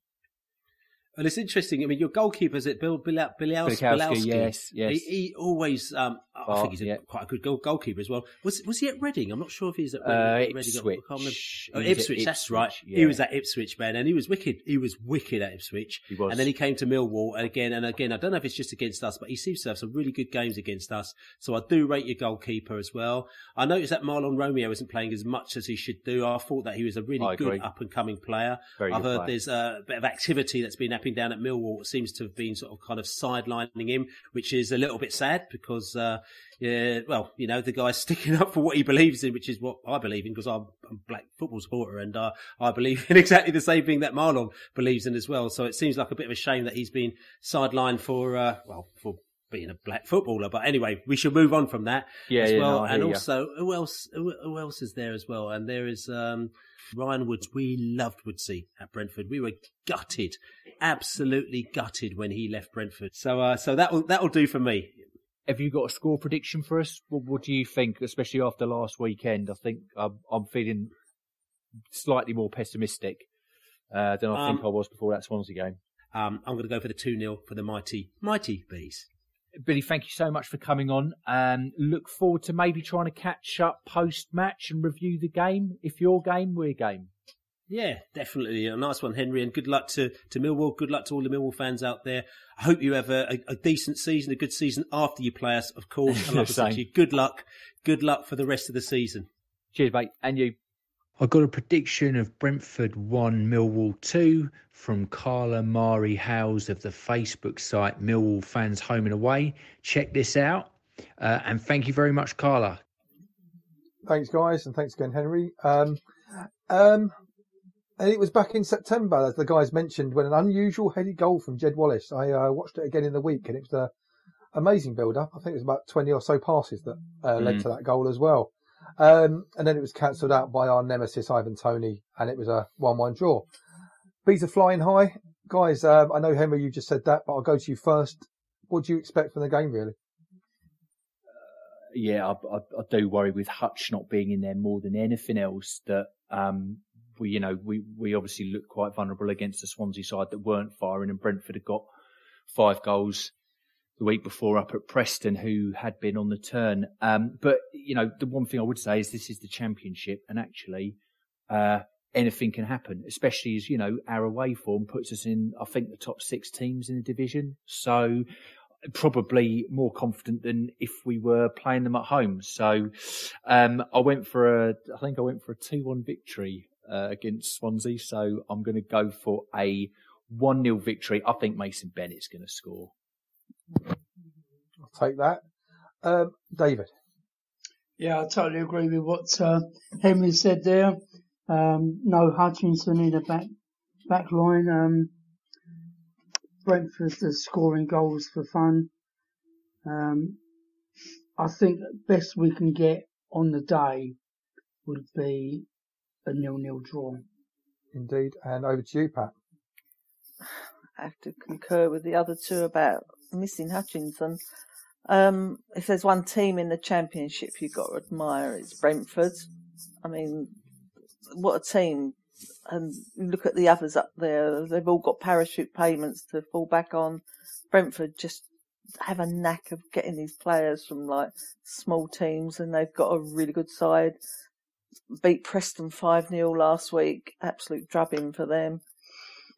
Speaker 19: And it's interesting. I mean, your goalkeeper's at Bill
Speaker 5: Bilkowski,
Speaker 19: Bilowski.
Speaker 5: yes, yes.
Speaker 19: He, he always, um, I
Speaker 5: Oh,
Speaker 19: think he's a,
Speaker 5: yeah.
Speaker 19: quite a good goal, goalkeeper as well. Was was he at Reading? I'm not sure if he's at
Speaker 5: Uh,
Speaker 19: Reading. Reading
Speaker 5: Ipswich.
Speaker 19: Oh,
Speaker 5: was at
Speaker 19: Ipswich, that's right.
Speaker 5: yeah.
Speaker 19: He was at Ipswich, man, and he was wicked. He was wicked at Ipswich.
Speaker 5: He was.
Speaker 19: And then he came to Millwall and again and again. I don't know if it's just against us, but he seems to have some really good games against us. So I do rate your goalkeeper as well. I noticed that Mahlon Romeo isn't playing as much as he should do. I thought that he was a really
Speaker 5: I
Speaker 19: good up and coming player.
Speaker 5: Very
Speaker 19: I've heard
Speaker 5: player.
Speaker 19: there's a bit of activity that's been happening down at Millwall. Seems to have been sort of kind of sidelining him, which is a little bit sad because, uh, yeah, well, you know, the guy's (laughs) sticking up for what he believes in, which is what I believe in because I'm, I'm a black football supporter and uh, I believe (laughs) in exactly the same thing that Mahlon believes in as well. So it seems like a bit of a shame that he's been sidelined for, uh, well, for being a black footballer. But anyway, we should move on from that
Speaker 5: Yeah,
Speaker 19: as
Speaker 5: yeah,
Speaker 19: well.
Speaker 5: no,
Speaker 19: and also, who else? Who, who else is there as well? And there is um, Ryan Woods. We loved Woodsy at Brentford. We were gutted, absolutely gutted when he left Brentford. So, uh, so that will that will do for me.
Speaker 5: Have you got a score prediction for us? What, what do you think, especially after last weekend? I think I'm, I'm feeling slightly more pessimistic uh, than I think
Speaker 19: Um,
Speaker 5: I was before that Swansea game.
Speaker 19: Um, I'm going to go for the two 0 for the mighty mighty bees.
Speaker 5: Billy, thank you so much for coming on. Um, look forward to maybe trying to catch up post match and review the game. If your game, we're game.
Speaker 19: Yeah, definitely a nice one, Henry, and good luck to, to Millwall. Good luck to all the Millwall fans out there. I hope you have a, a, a decent season, a good season after you play us, of course. (laughs) And like I said to you, good luck, good luck for the rest of the season.
Speaker 5: Cheers, mate, and you.
Speaker 20: I got a prediction of Brentford 1, Millwall 2 from Carla Mari Howes of the Facebook site Millwall Fans Home and Away. Check this out. Uh, and thank you very much, Carla.
Speaker 4: Thanks, guys, and thanks again, Henry. Um, um, and it was back in September, as the guys mentioned, when an unusual headed goal from Jed Wallace. I uh, watched it again in the week, and it was an amazing build-up. I think it was about 20 or so passes that uh, led
Speaker 5: Mm.
Speaker 4: to that goal as well. Um, and then it was cancelled out by our nemesis, Ivan Toney, and it was a 1-1 draw. Bees are flying high. Guys, um, I know, Henry, you just said that, but I'll go to you first. What do you expect from the game, really?
Speaker 5: yeah, I, I, I do worry with Hutch not being in there more than anything else that, um, we, you know, we, we obviously looked quite vulnerable against the Swansea side that weren't firing and Brentford had got five goals the week before up at Preston, who had been on the turn. Um, but you know, the one thing I would say is this is the championship, and actually, uh, anything can happen. Especially as you know, our away form puts us in, I think, the top six teams in the division. So probably more confident than if we were playing them at home. So um, I went for a, I think I went for a two-one victory uh, against Swansea. So I'm going to go for a one 0 victory. I think Mason Bennett's going to score.
Speaker 4: I'll take that. Um, David.
Speaker 7: Yeah, I totally agree with what uh, Henry said there. Um, no Hutchinson in the back back line. Um, Brentford is scoring goals for fun. Um, I think best we can get on the day would be a nil-nil draw.
Speaker 4: Indeed, and over to you, Pat.
Speaker 6: I have to concur with the other two about missing Hutchinson. Um, if there's one team in the championship you've got to admire, it's Brentford. I mean, what a team. And look at the others up there. They've all got parachute payments to fall back on. Brentford just have a knack of getting these players from like small teams and they've got a really good side. Beat Preston 5-0 last week. Absolute drubbing for them.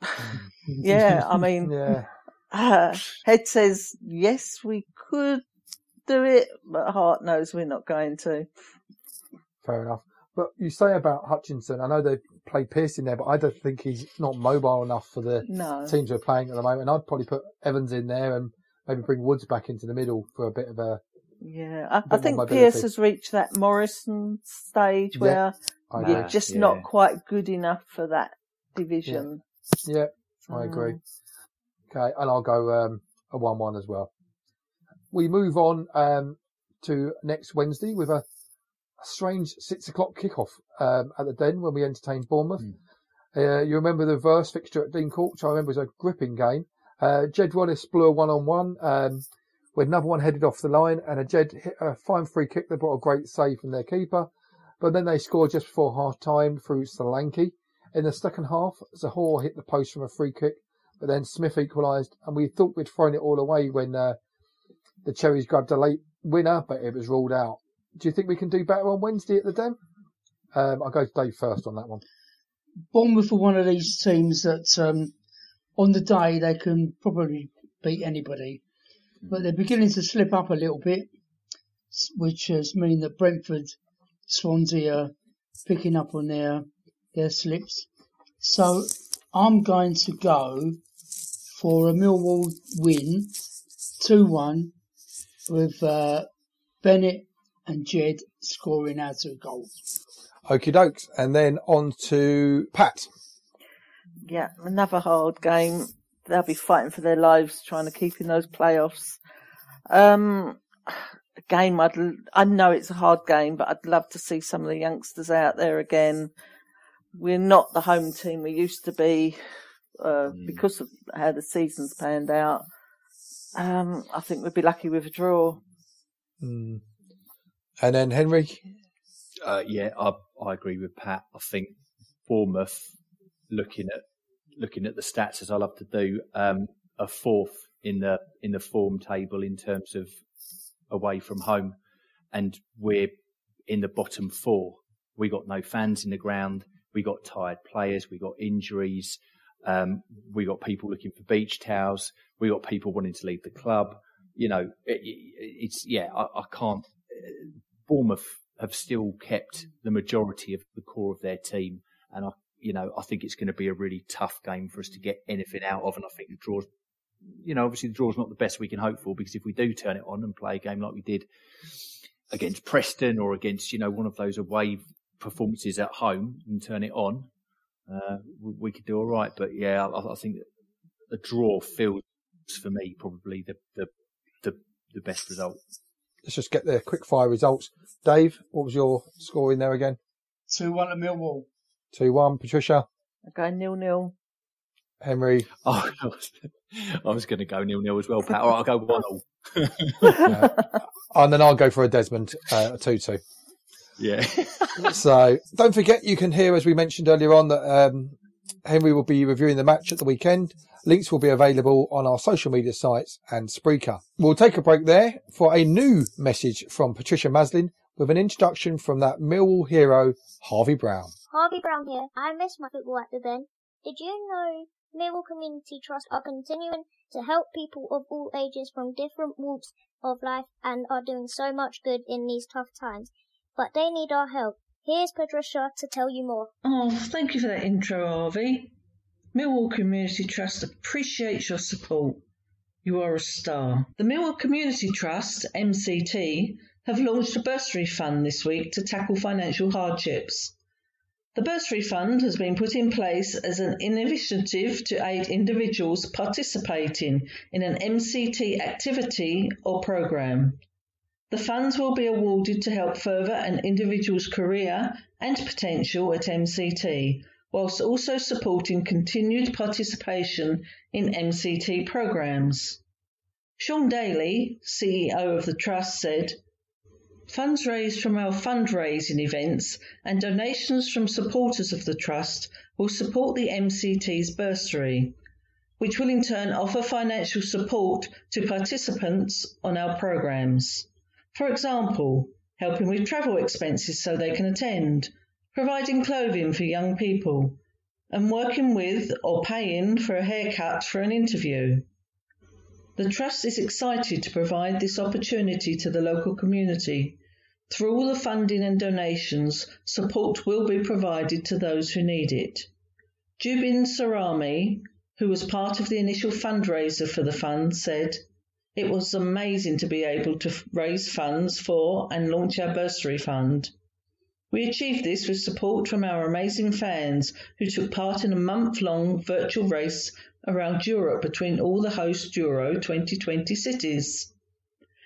Speaker 6: (laughs) (laughs) yeah, I mean,
Speaker 4: yeah.
Speaker 6: Uh, head says yes, we could do it, but heart knows we're not going to.
Speaker 4: Fair enough. But you say about Hutchinson, I know they play Pearce in there, but I don't think he's not mobile enough for the
Speaker 6: No.
Speaker 4: teams we're playing at the moment. I'd probably put Evans in there and maybe bring Woods back into the middle for a bit of a.
Speaker 6: Yeah, I, I think
Speaker 4: mobility.
Speaker 6: Pearce has reached that Morrison stage
Speaker 4: Yeah,
Speaker 6: where
Speaker 4: I
Speaker 6: you're
Speaker 4: agree.
Speaker 6: just
Speaker 4: Yeah.
Speaker 6: not quite good enough for that division.
Speaker 4: Yeah, I agree.
Speaker 6: Mm.
Speaker 4: Okay, and I'll go um, a one-one as well. We move on um, to next Wednesday with a, a strange six o'clock kickoff um, at the Den when we entertain Bournemouth. Uh, you remember the verse fixture at Dean Court, which I remember was a gripping game. Uh, Jed Wallace blew a one-on-one um, with another one headed off the line, and a Jed hit a fine free kick that brought a great save from their keeper. But then they scored just before half time through Solanke. In the second half, Zohore hit the post from a free kick, but then Smith equalised, and we thought we'd thrown it all away when uh, the Cherries grabbed a late winner, but it was ruled out. Do you think we can do better on Wednesday at the Den? Um, I'll go to Dave first on that one.
Speaker 7: Bournemouth are one of these teams that um, on the day they can probably beat anybody, but they're beginning to slip up a little bit, which has mean that Brentford, Swansea are picking up on their their slips. So I'm going to go for a Millwall win, two one, with uh, Bennett and Jed scoring our two goals.
Speaker 4: Okie dokes. And then on to Pat.
Speaker 6: Yeah, another hard game. They'll be fighting for their lives trying to keep in those playoffs. Um, a game I'd, l- I know it's a hard game, but I'd love to see some of the youngsters out there again. We're not the home team we used to be, uh, because of how the season's panned out. Um, I think we'd be lucky with a draw.
Speaker 4: Mm. And then Henry.
Speaker 5: Uh, yeah, I, I agree with Pat. I think Bournemouth, looking at looking at the stats as I love to do, um, are fourth in the in the form table in terms of away from home, and we're in the bottom four. We got no fans in the ground. We got tired players. We got injuries. Um, we got people looking for beach towels. We got people wanting to leave the club. You know, it, it, it's yeah. I, I can't. Bournemouth have still kept the majority of the core of their team, and I, you know, I think it's going to be a really tough game for us to get anything out of. And I think the draw, you know, obviously the draw's not the best we can hope for because if we do turn it on and play a game like we did against Preston or against, you know, one of those away performances at home and turn it on, uh, we, we could do all right. But yeah, I, I think a draw feels for me probably the the the, the best result.
Speaker 4: Let's just get the quick fire results. Dave, what was your score in there again?
Speaker 7: 2 1 to Millwall.
Speaker 4: 2 1. Patricia,
Speaker 6: I go nil nil.
Speaker 4: Henry. (laughs)
Speaker 5: Oh, I was, I was going to go nil nil as well, Pat. All right, I'll go one all. (laughs)
Speaker 4: Yeah. and then I'll go for a Desmond, uh, a 2 2.
Speaker 5: Yeah. (laughs)
Speaker 4: so don't forget, you can hear, as we mentioned earlier on, that um, Henry will be reviewing the match at the weekend. Links will be available on our social media sites and Spreaker. We'll take a break there for a new message from Patricia Maslin with an introduction from that Millwall hero, Harvey Brown.
Speaker 21: Harvey Brown here. I miss my football at the Den. Did you know Millwall Community Trust are continuing to help people of all ages from different walks of life and are doing so much good in these tough times? But they need our help. Here's Patricia to tell you more.
Speaker 6: Oh, thank you for that intro, Harvey. Millwall Community Trust appreciates your support. You are a star. The Millwall Community Trust, MCT, have launched a bursary fund this week to tackle financial hardships. The bursary fund has been put in place as an initiative to aid individuals participating in an MCT activity or program. The funds will be awarded to help further an individual's career and potential at MCT, whilst also supporting continued participation in MCT programs. Sean Daly, CEO of the Trust, said, Funds raised from our fundraising events and donations from supporters of the Trust will support the MCT's bursary, which will in turn offer financial support to participants on our programs. For example, helping with travel expenses so they can attend, providing clothing for young people, and working with or paying for a haircut for an interview. The Trust is excited to provide this opportunity to the local community. Through all the funding and donations, support will be provided to those who need it. Jubin Sarami, who was part of the initial fundraiser for the fund, said, It was amazing to be able to raise funds for and launch our bursary fund. We achieved this with support from our amazing fans who took part in a month long virtual race around Europe between all the host Euro 2020 cities.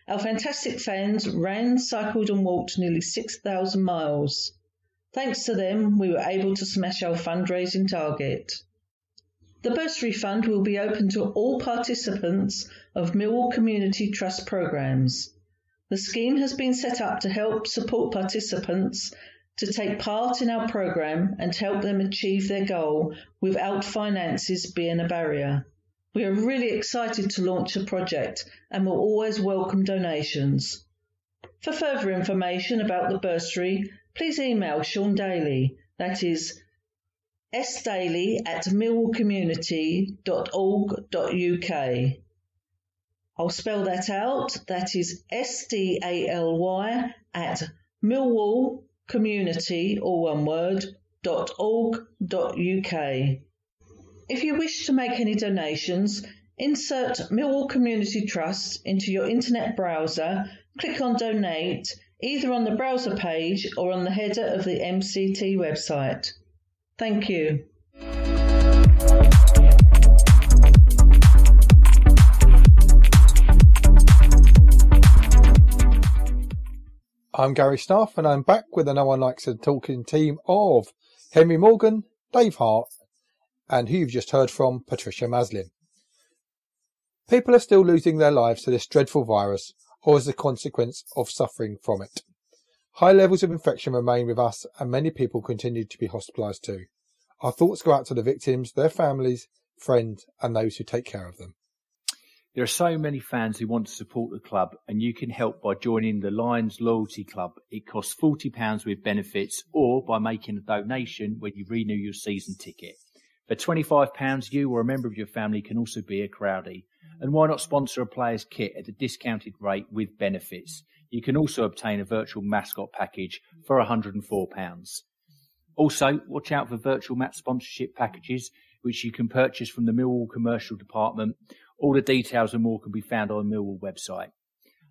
Speaker 6: Our fantastic fans ran, cycled, and walked nearly 6,000 miles. Thanks to them, we were able to smash our fundraising target. The bursary fund will be open to all participants of Millwall Community Trust programs. The scheme has been set up to help support participants to take part in our program and help them achieve their goal without finances being a barrier. We are really excited to launch the project and will always welcome donations. For further information about the bursary, please email Sean Daly, that is sdaly at millwallcommunity.org.uk. I'll spell that out, that is S-D-A-L-Y at millwallcommunity, all one word, dot org dot uk. If you wish to make any donations, insert Millwall Community Trust into your internet browser, click on Donate either on the browser page or on the header of the MCT website. Thank you.
Speaker 4: I'm Gary Staff and I'm back with the No One Likes Us Talkin team of Henry Morgan, Dave Hart, and who you've just heard from, Patricia Maslin. People are still losing their lives to this dreadful virus or as a consequence of suffering from it. High levels of infection remain with us and many people continue to be hospitalised too. Our thoughts go out to the victims, their families, friends and those who take care of them.
Speaker 5: There are so many fans who want to support the club, and you can help by joining the Lions Loyalty Club. It costs £40 with benefits or by making a donation when you renew your season ticket. For £25, you or a member of your family can also be a crowdie. And why not sponsor a player's kit at a discounted rate with benefits? You can also obtain a virtual mascot package for £104. Also, watch out for virtual match sponsorship packages, which you can purchase from the Millwall Commercial Department all the details and more can be found on the Millwall website.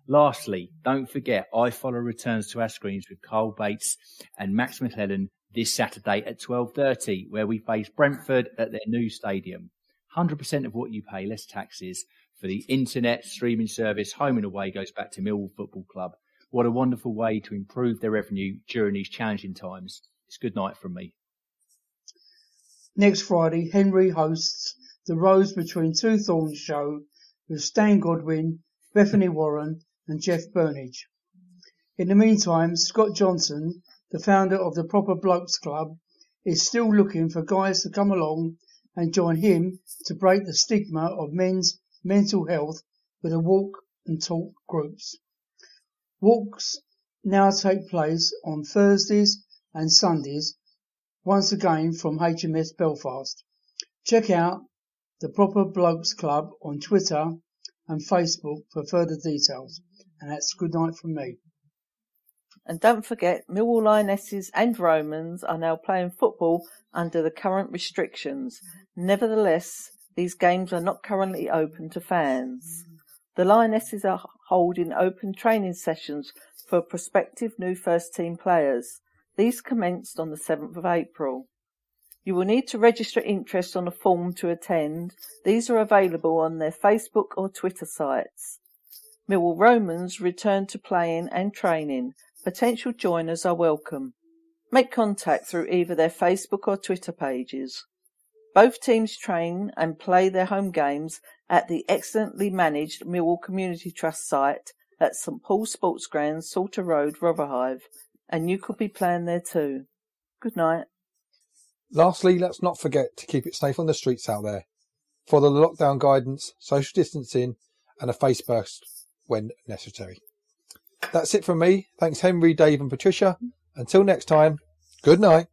Speaker 5: Lastly, don't forget iFollow returns to our screens with Carl Bates and Max McLellan this Saturday at 12.30 where we face Brentford at their new stadium. 100% of what you pay, less taxes, for the internet streaming service home and away goes back to Millwall Football Club. What a wonderful way to improve their revenue during these challenging times. It's good night from me.
Speaker 7: Next Friday, Henry hosts the Rose Between Two Thorns show with Stan Godwin, Bethany Warren and Jeff Burnage. In the meantime, Scott Johnson, the founder of the Proper Blokes Club, is still looking for guys to come along and join him to break the stigma of men's mental health with the walk and talk groups. Walks now take place on Thursdays and Sundays, once again from HMS Belfast. Check out the Proper Blokes Club on Twitter and Facebook for further details. And that's good night from me.
Speaker 6: And don't forget, Millwall Lionesses and Romans are now playing football under the current restrictions. Nevertheless, these games are not currently open to fans. The Lionesses are holding open training sessions for prospective new first team players. These commenced on the 7th of April. You will need to register interest on a form to attend. These are available on their Facebook or Twitter sites. Millwall Romans return to playing and training. Potential joiners are welcome. Make contact through either their Facebook or Twitter pages. Both teams train and play their home games at the excellently managed Millwall Community Trust site at St Paul's Sports Ground, Salter Road, Rotherhithe, and you could be playing there too. Good night.
Speaker 4: Lastly, let's not forget to keep it safe on the streets out there. Follow the lockdown guidance, social distancing, and a face mask when necessary. That's it from me. Thanks, Henry, Dave, and Patricia. Until next time, good night.